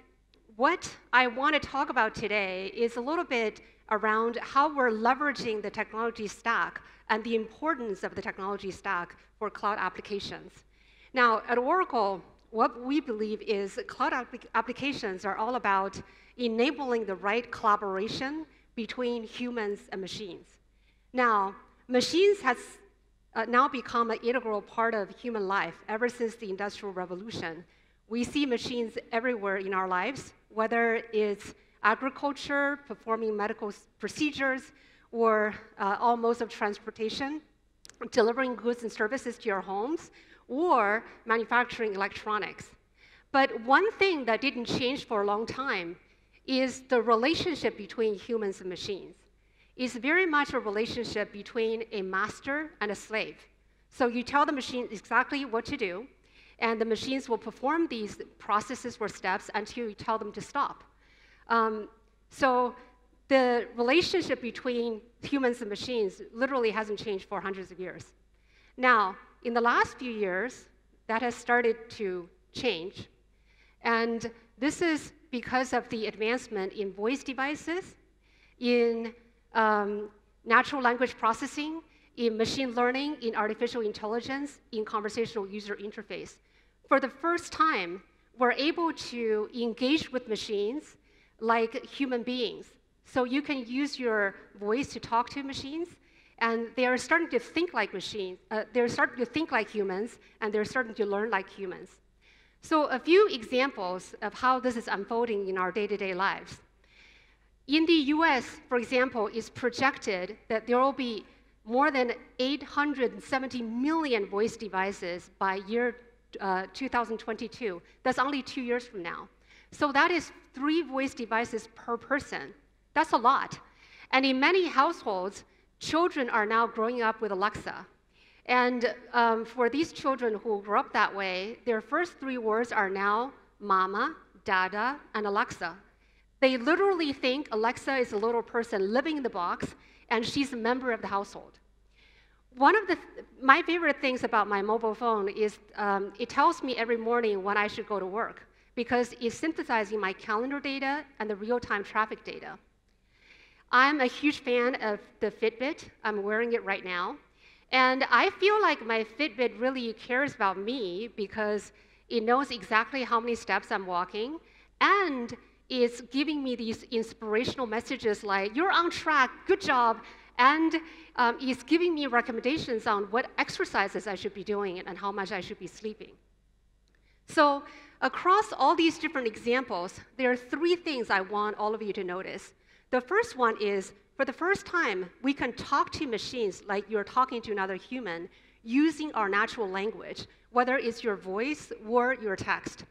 what I want to talk about today is a little bit around how we're leveraging the technology stack and the importance of the technology stack for cloud applications. Now, at Oracle, what we believe is cloud applications are all about enabling the right collaboration between humans and machines. Now, machines has uh, now become an integral part of human life ever since the Industrial Revolution. We see machines everywhere in our lives, whether it's agriculture, performing medical procedures, or uh, all modes of transportation, delivering goods and services to your homes, or manufacturing electronics. But one thing that didn't change for a long time is the relationship between humans and machines. It's very much a relationship between a master and a slave. So you tell the machine exactly what to do, and the machines will perform these processes or steps until you tell them to stop. Um, so the relationship between humans and machines literally hasn't changed for hundreds of years. Now, in the last few years, that has started to change. And this is because of the advancement in voice devices, in um, natural language processing, in machine learning, in artificial intelligence, in conversational user interface. For the first time, we're able to engage with machines like human beings. So you can use your voice to talk to machines, and they are starting to think like machines. Uh, they're starting to think like humans, and they're starting to learn like humans. So a few examples of how this is unfolding in our day-to-day lives. In the US, for example, it's projected that there will be more than 870 million voice devices by year uh, 2022. That's only two years from now. So that is three voice devices per person. That's a lot. And in many households, children are now growing up with Alexa. And um, for these children who grew up that way, their first three words are now mama, dada, and Alexa. They literally think Alexa is a little person living in the box and she's a member of the household. One of the th my favorite things about my mobile phone is um, it tells me every morning when I should go to work because it's synthesizing my calendar data and the real-time traffic data. I'm a huge fan of the Fitbit. I'm wearing it right now. And I feel like my Fitbit really cares about me because it knows exactly how many steps I'm walking and it's giving me these inspirational messages like, you're on track, good job, and um, is giving me recommendations on what exercises I should be doing and how much I should be sleeping. So across all these different examples, there are three things I want all of you to notice. The first one is, for the first time, we can talk to machines like you're talking to another human using our natural language, whether it's your voice or your text.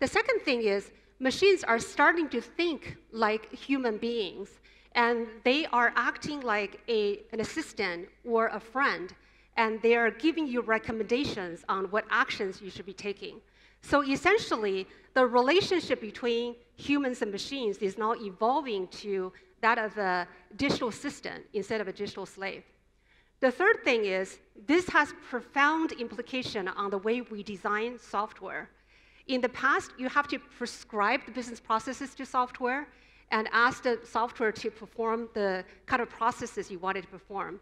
The second thing is, machines are starting to think like human beings, and they are acting like a, an assistant or a friend, and they are giving you recommendations on what actions you should be taking. So essentially, the relationship between humans and machines is now evolving to that of a digital assistant instead of a digital slave. The third thing is this has profound implication on the way we design software. In the past, you have to prescribe the business processes to software and ask the software to perform the kind of processes you wanted to perform.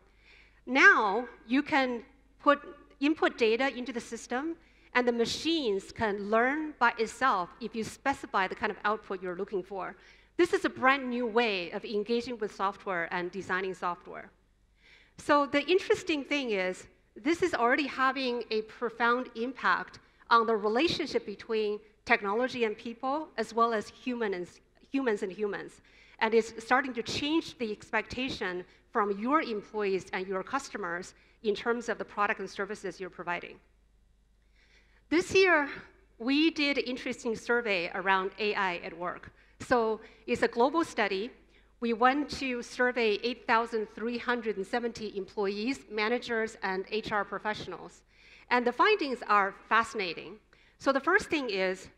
Now, you can put input data into the system, and the machines can learn by itself if you specify the kind of output you're looking for. This is a brand new way of engaging with software and designing software. So the interesting thing is, this is already having a profound impact on the relationship between technology and people, as well as human and, humans and humans. And it's starting to change the expectation from your employees and your customers in terms of the product and services you're providing. This year, we did an interesting survey around AI at work. So it's a global study. We went to survey 8,370 employees, managers, and HR professionals. And the findings are fascinating. So the first thing is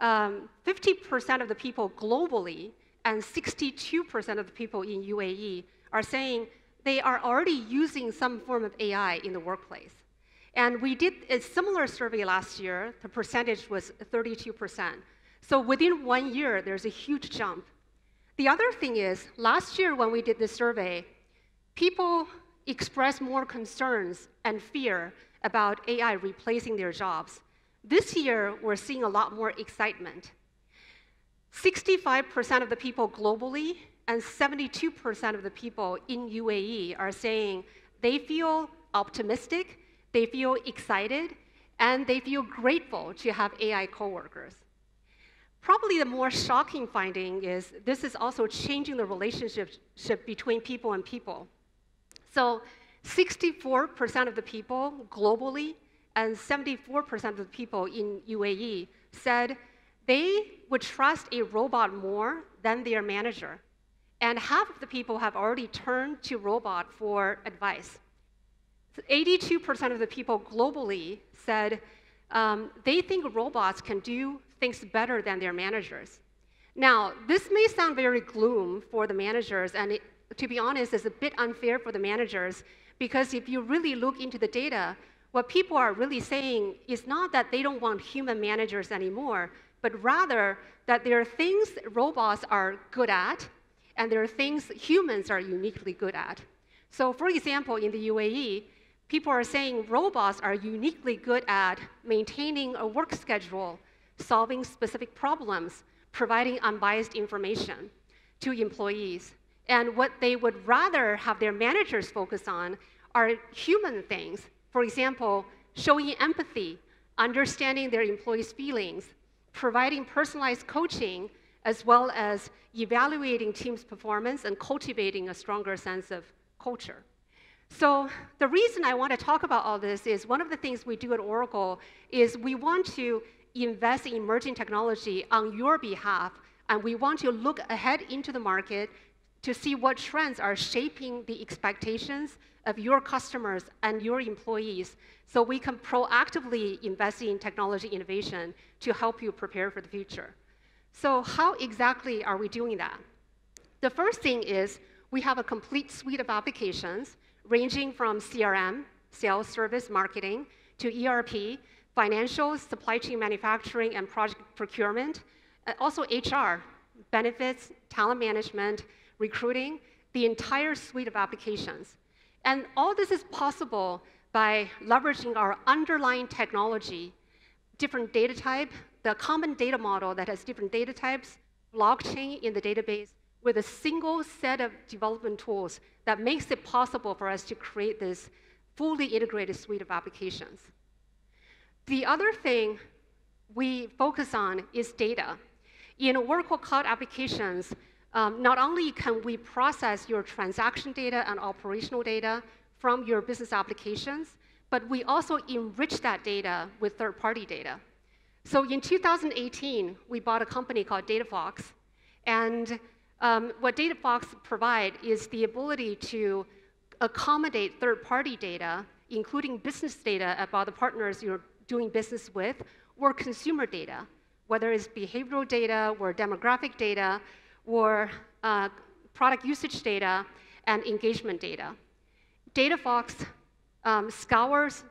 50% um, of the people globally and 62% of the people in UAE are saying they are already using some form of AI in the workplace. And we did a similar survey last year. The percentage was 32%. So within one year, there's a huge jump. The other thing is, last year when we did this survey, people expressed more concerns and fear about AI replacing their jobs. This year, we're seeing a lot more excitement. 65% of the people globally and 72% of the people in UAE are saying they feel optimistic, they feel excited, and they feel grateful to have AI coworkers. Probably the more shocking finding is this is also changing the relationship between people and people. So 64% of the people globally and 74% of the people in UAE said they would trust a robot more than their manager. And half of the people have already turned to robot for advice. 82% of the people globally said um, they think robots can do things better than their managers. Now, this may sound very gloom for the managers, and it, to be honest, is a bit unfair for the managers because if you really look into the data, what people are really saying is not that they don't want human managers anymore, but rather that there are things robots are good at, and there are things humans are uniquely good at. So, for example, in the UAE, people are saying robots are uniquely good at maintaining a work schedule, solving specific problems, providing unbiased information to employees. And what they would rather have their managers focus on are human things. For example, showing empathy, understanding their employees' feelings, providing personalized coaching, as well as evaluating teams' performance and cultivating a stronger sense of culture. So the reason I want to talk about all this is one of the things we do at Oracle is we want to invest in emerging technology on your behalf, and we want to look ahead into the market to see what trends are shaping the expectations of your customers and your employees so we can proactively invest in technology innovation to help you prepare for the future. So how exactly are we doing that? The first thing is we have a complete suite of applications ranging from CRM, sales service marketing, to ERP, financial, supply chain manufacturing, and project procurement, uh, also HR, benefits, talent management, recruiting, the entire suite of applications. And all this is possible by leveraging our underlying technology, different data type, the common data model that has different data types, blockchain in the database, with a single set of development tools that makes it possible for us to create this fully integrated suite of applications. The other thing we focus on is data. In Oracle Cloud Applications, um, not only can we process your transaction data and operational data from your business applications, but we also enrich that data with third-party data. So in 2018, we bought a company called DataFox, and um, what DataFox provide is the ability to accommodate third-party data, including business data about the partners you're doing business with, or consumer data, whether it's behavioral data or demographic data, or uh, product usage data and engagement data. DataFox um, scours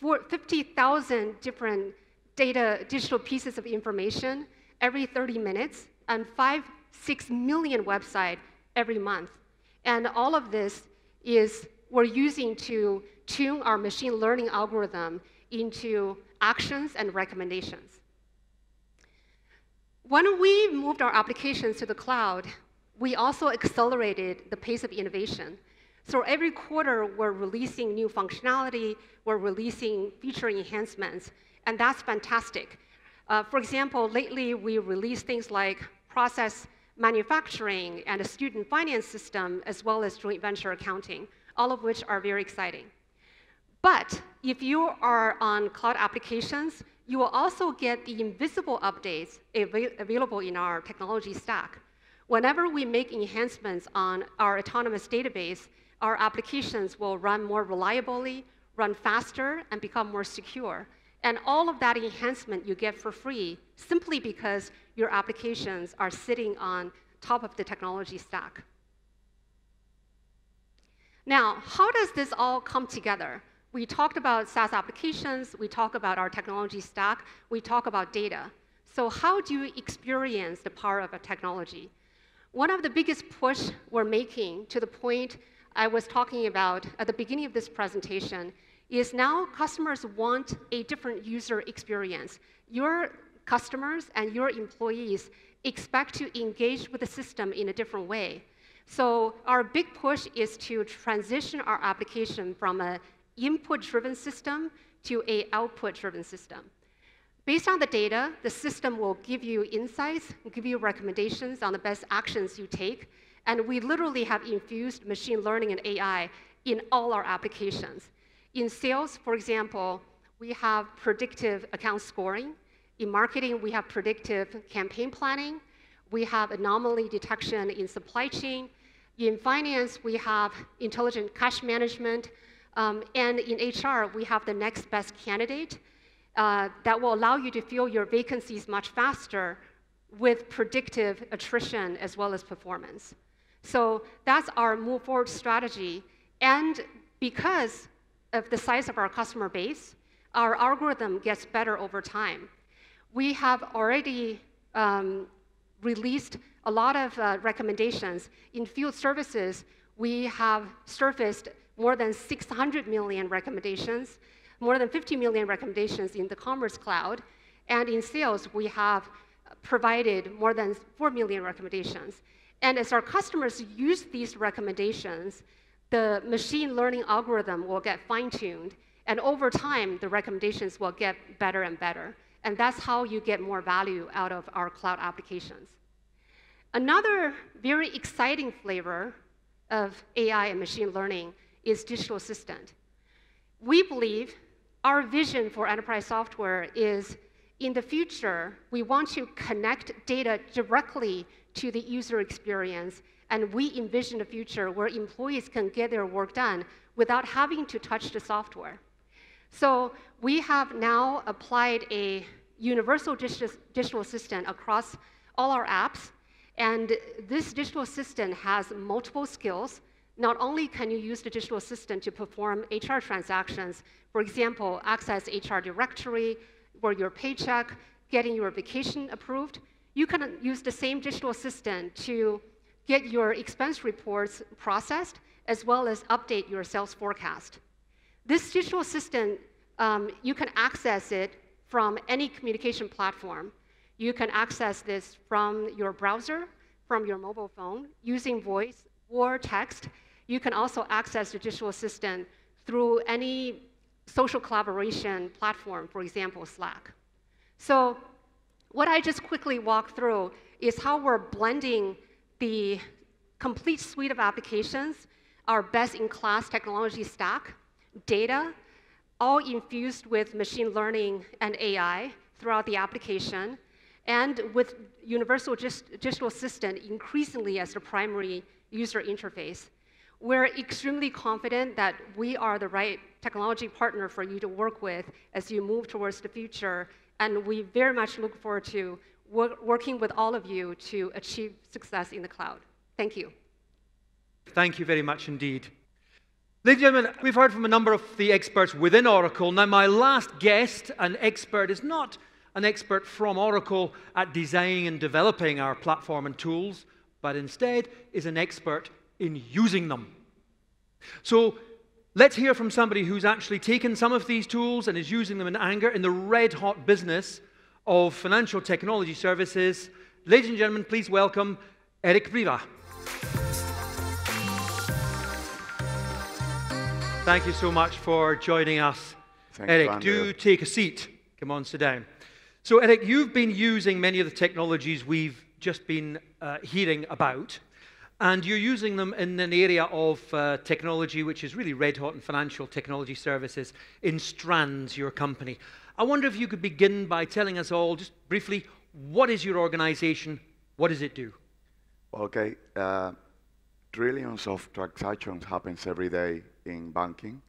50,000 different data, digital pieces of information every 30 minutes and five, six million websites every month. And all of this is we're using to tune our machine learning algorithm into actions and recommendations. When we moved our applications to the cloud, we also accelerated the pace of innovation. So every quarter, we're releasing new functionality, we're releasing feature enhancements, and that's fantastic. Uh, for example, lately we released things like process manufacturing and a student finance system, as well as joint venture accounting, all of which are very exciting. But if you are on cloud applications, you will also get the invisible updates av available in our technology stack. Whenever we make enhancements on our autonomous database, our applications will run more reliably, run faster, and become more secure. And all of that enhancement you get for free simply because your applications are sitting on top of the technology stack. Now, how does this all come together? We talked about SaaS applications, we talk about our technology stack, we talk about data. So how do you experience the power of a technology? One of the biggest push we're making to the point I was talking about at the beginning of this presentation is now customers want a different user experience. Your customers and your employees expect to engage with the system in a different way. So our big push is to transition our application from a input-driven system to a output-driven system. Based on the data, the system will give you insights, give you recommendations on the best actions you take, and we literally have infused machine learning and AI in all our applications. In sales, for example, we have predictive account scoring. In marketing, we have predictive campaign planning. We have anomaly detection in supply chain. In finance, we have intelligent cash management, um, and in HR, we have the next best candidate uh, that will allow you to fill your vacancies much faster with predictive attrition as well as performance. So that's our move forward strategy. And because of the size of our customer base, our algorithm gets better over time. We have already um, released a lot of uh, recommendations. In field services, we have surfaced more than 600 million recommendations, more than 50 million recommendations in the Commerce Cloud. And in sales, we have provided more than 4 million recommendations. And as our customers use these recommendations, the machine learning algorithm will get fine tuned. And over time, the recommendations will get better and better. And that's how you get more value out of our cloud applications. Another very exciting flavor of AI and machine learning is digital assistant. We believe our vision for enterprise software is in the future, we want to connect data directly to the user experience, and we envision a future where employees can get their work done without having to touch the software. So we have now applied a universal digital assistant across all our apps, and this digital assistant has multiple skills. Not only can you use the digital assistant to perform HR transactions, for example, access HR directory, or your paycheck, getting your vacation approved, you can use the same digital assistant to get your expense reports processed as well as update your sales forecast. This digital assistant, um, you can access it from any communication platform. You can access this from your browser, from your mobile phone, using voice or text. You can also access the digital assistant through any social collaboration platform, for example, Slack. So what I just quickly walked through is how we're blending the complete suite of applications, our best-in-class technology stack, data, all infused with machine learning and AI throughout the application, and with Universal Digital Assistant increasingly as the primary user interface. We're extremely confident that we are the right technology partner for you to work with as you move towards the future, and we very much look forward to wor working with all of you to achieve success in the cloud. Thank you. Thank you very much indeed. Ladies and gentlemen, we've heard from a number of the experts within Oracle. Now, my last guest, an expert, is not an expert from Oracle at designing and developing our platform and tools, but instead is an expert in using them. So let's hear from somebody who's actually taken some of these tools and is using them in anger in the red hot business of financial technology services. Ladies and gentlemen, please welcome Eric Brieva. Thank you so much for joining us. Eric, do take a seat. Come on, sit down. So, Eric, you've been using many of the technologies we've just been uh, hearing about. And you're using them in an area of uh, technology which is really red hot in financial technology services in Strands, your company. I wonder if you could begin by telling us all, just briefly, what is your organization? What does it do? Okay. Uh, trillions of transactions happens every day in banking.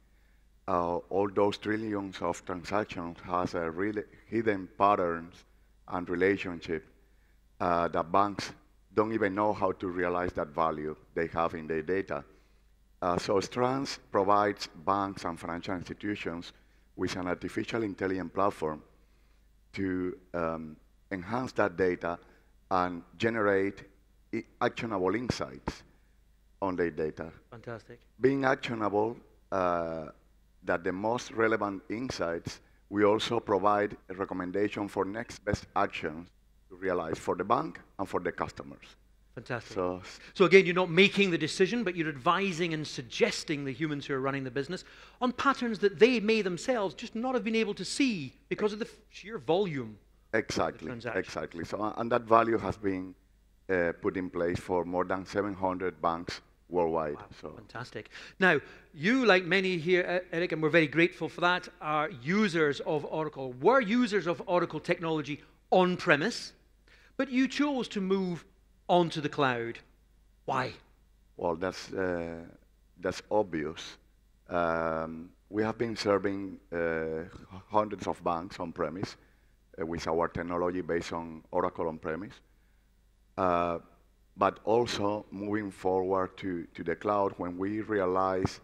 Uh, all those trillions of transactions has a really hidden patterns and relationship uh, that banks don't even know how to realize that value they have in their data. Uh, so Strands provides banks and financial institutions with an artificial intelligence platform to um, enhance that data and generate actionable insights on their data. Fantastic. Being actionable, uh, that the most relevant insights, we also provide a recommendation for next best actions realize for the bank and for the customers. Fantastic. So, so again, you're not making the decision, but you're advising and suggesting the humans who are running the business on patterns that they may themselves just not have been able to see because of the sheer volume. Exactly. Exactly. So, and that value has been uh, put in place for more than 700 banks worldwide. Wow, so fantastic. Now, you, like many here, Eric, and we're very grateful for that, are users of Oracle. Were users of Oracle technology on premise, but you chose to move onto the cloud. Why? Well, that's, uh, that's obvious. Um, we have been serving uh, hundreds of banks on premise uh, with our technology based on Oracle on premise. uh, but also moving forward to, to the cloud when we realize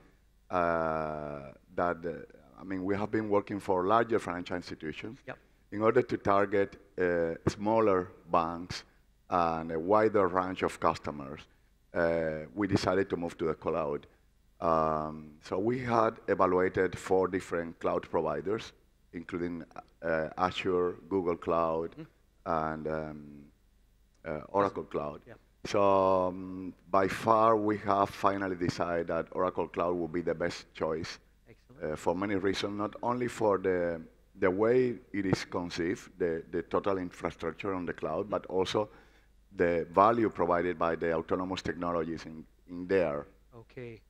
uh, that, uh, I mean, we have been working for larger financial institutions Yep. In order to target uh, smaller banks and a wider range of customers. Uh, we decided to move to the cloud. Um, so we had evaluated four different cloud providers, including uh, Azure, Google Cloud, and um, uh, Oracle Cloud. Yep. So um, by far, we have finally decided that Oracle Cloud will be the best choice uh, for many reasons, not only for the, the way it is conceived, the, the total infrastructure on the cloud, but also the value provided by the autonomous technologies in, in there. Okay.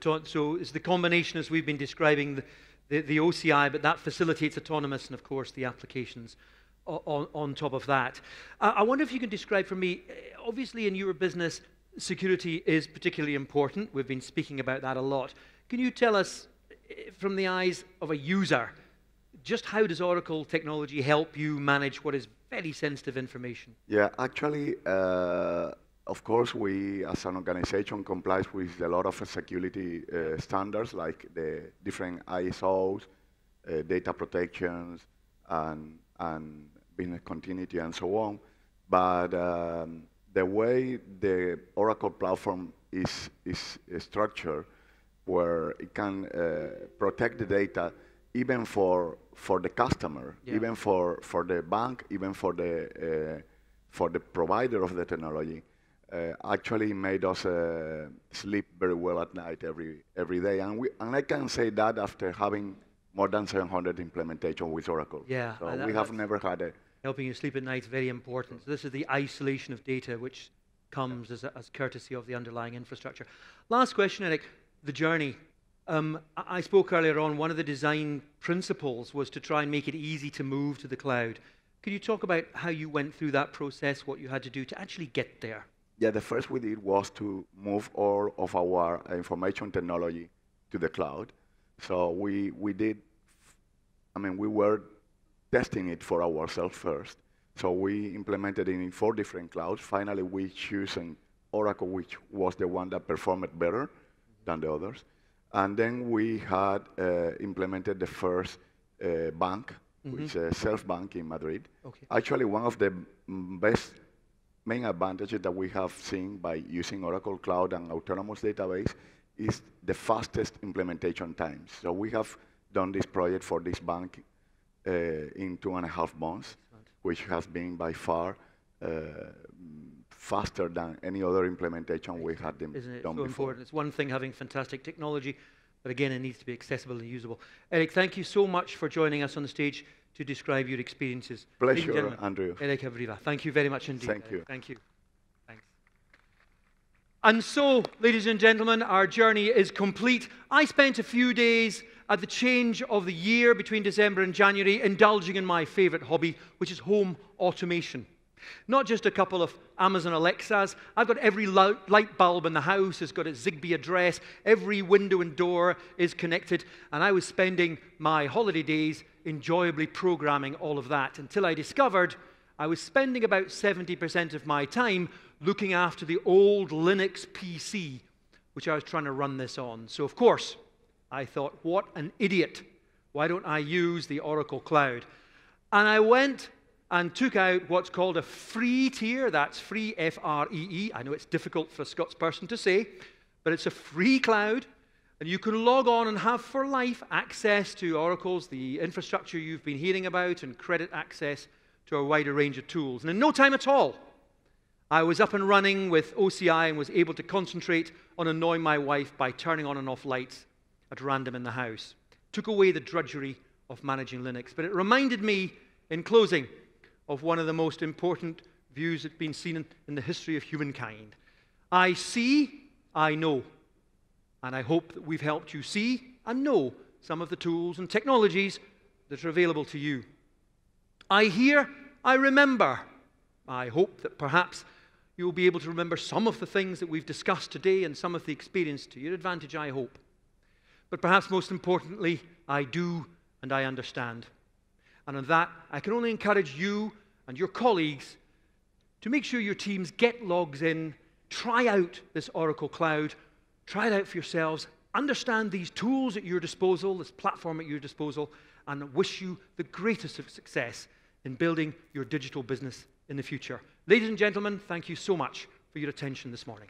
So, so it's the combination, as we've been describing, the, the, the OCI, but that facilitates autonomous and, of course, the applications on, on top of that. Uh, I wonder if you can describe for me, eh, obviously in your business, security is particularly important. We've been speaking about that a lot. Can you tell us, eh, from the eyes of a user, just how does Oracle technology help you manage what is very sensitive information? Yeah, actually, uh, of course, we as an organization complies with a lot of security uh, standards like the different ISOs, uh, data protections, and, and business continuity and so on. But um, the way the Oracle platform is, is structured, where it can uh, protect the data even for, for the customer, Yeah. even for, for the bank, even for the, uh, for the provider of the technology, uh, actually made us uh, sleep very well at night every, every day. And, we, and I can say that after having more than 700 implementation with Oracle. Yeah, So that- we have never had a, Helping you sleep at night is very important. So this is the isolation of data which comes as, a, as courtesy of the underlying infrastructure. Last question, Eric. The journey. Um, I spoke earlier on, one of the design principles was to try and make it easy to move to the cloud. Could you talk about how you went through that process, what you had to do to actually get there? Yeah, the first we did was to move all of our information technology to the cloud. So we, we did, I mean, we were testing it for ourselves first. So we implemented it in four different clouds. Finally, we chosen Oracle, which was the one that performed better than the others. And then we had uh, implemented the first uh, bank, which is a Self Bank in Madrid. Okay. Actually, one of the best main advantages that we have seen by using Oracle Cloud and Autonomous Database is the fastest implementation times. So we have done this project for this bank uh, in two and a half months, which has been by far uh, faster than any other implementation we had them Isn't it done so before. important? It's one thing having fantastic technology, but again, it needs to be accessible and usable. Eric, thank you so much for joining us on the stage to describe your experiences. Pleasure, Andrew. Eric Abriva, thank you very much indeed. Thank Eric. you. Thank you. Thanks. And so, ladies and gentlemen, our journey is complete. I spent a few days at the change of the year between December and January indulging in my favorite hobby, which is home automation. Not just a couple of Amazon Alexas. I've got every light bulb in the house has got a Zigbee address. Every window and door is connected. And I was spending my holiday days enjoyably programming all of that until I discovered I was spending about 70% of my time looking after the old Linux PC, which I was trying to run this on. So, of course, I thought, what an idiot. Why don't I use the Oracle Cloud? And I went and took out what's called a free tier. That's free, F R E E. I know it's difficult for a Scots person to say, but it's a free cloud. And you can log on and have for life access to Oracle's, the infrastructure you've been hearing about, and credit access to a wider range of tools. And in no time at all, I was up and running with OCI and was able to concentrate on annoying my wife by turning on and off lights at random in the house. Took away the drudgery of managing Linux. But it reminded me, in closing, of one of the most important views that's been seen in, in the history of humankind. I see, I know. And I hope that we've helped you see and know some of the tools and technologies that are available to you. I hear, I remember. I hope that perhaps you'll be able to remember some of the things that we've discussed today and some of the experience to your advantage, I hope. But perhaps most importantly, I do and I understand. And on that, I can only encourage you and your colleagues to make sure your teams get logs in, try out this Oracle Cloud, try it out for yourselves, understand these tools at your disposal, this platform at your disposal, and wish you the greatest of success in building your digital business in the future. Ladies and gentlemen, thank you so much for your attention this morning.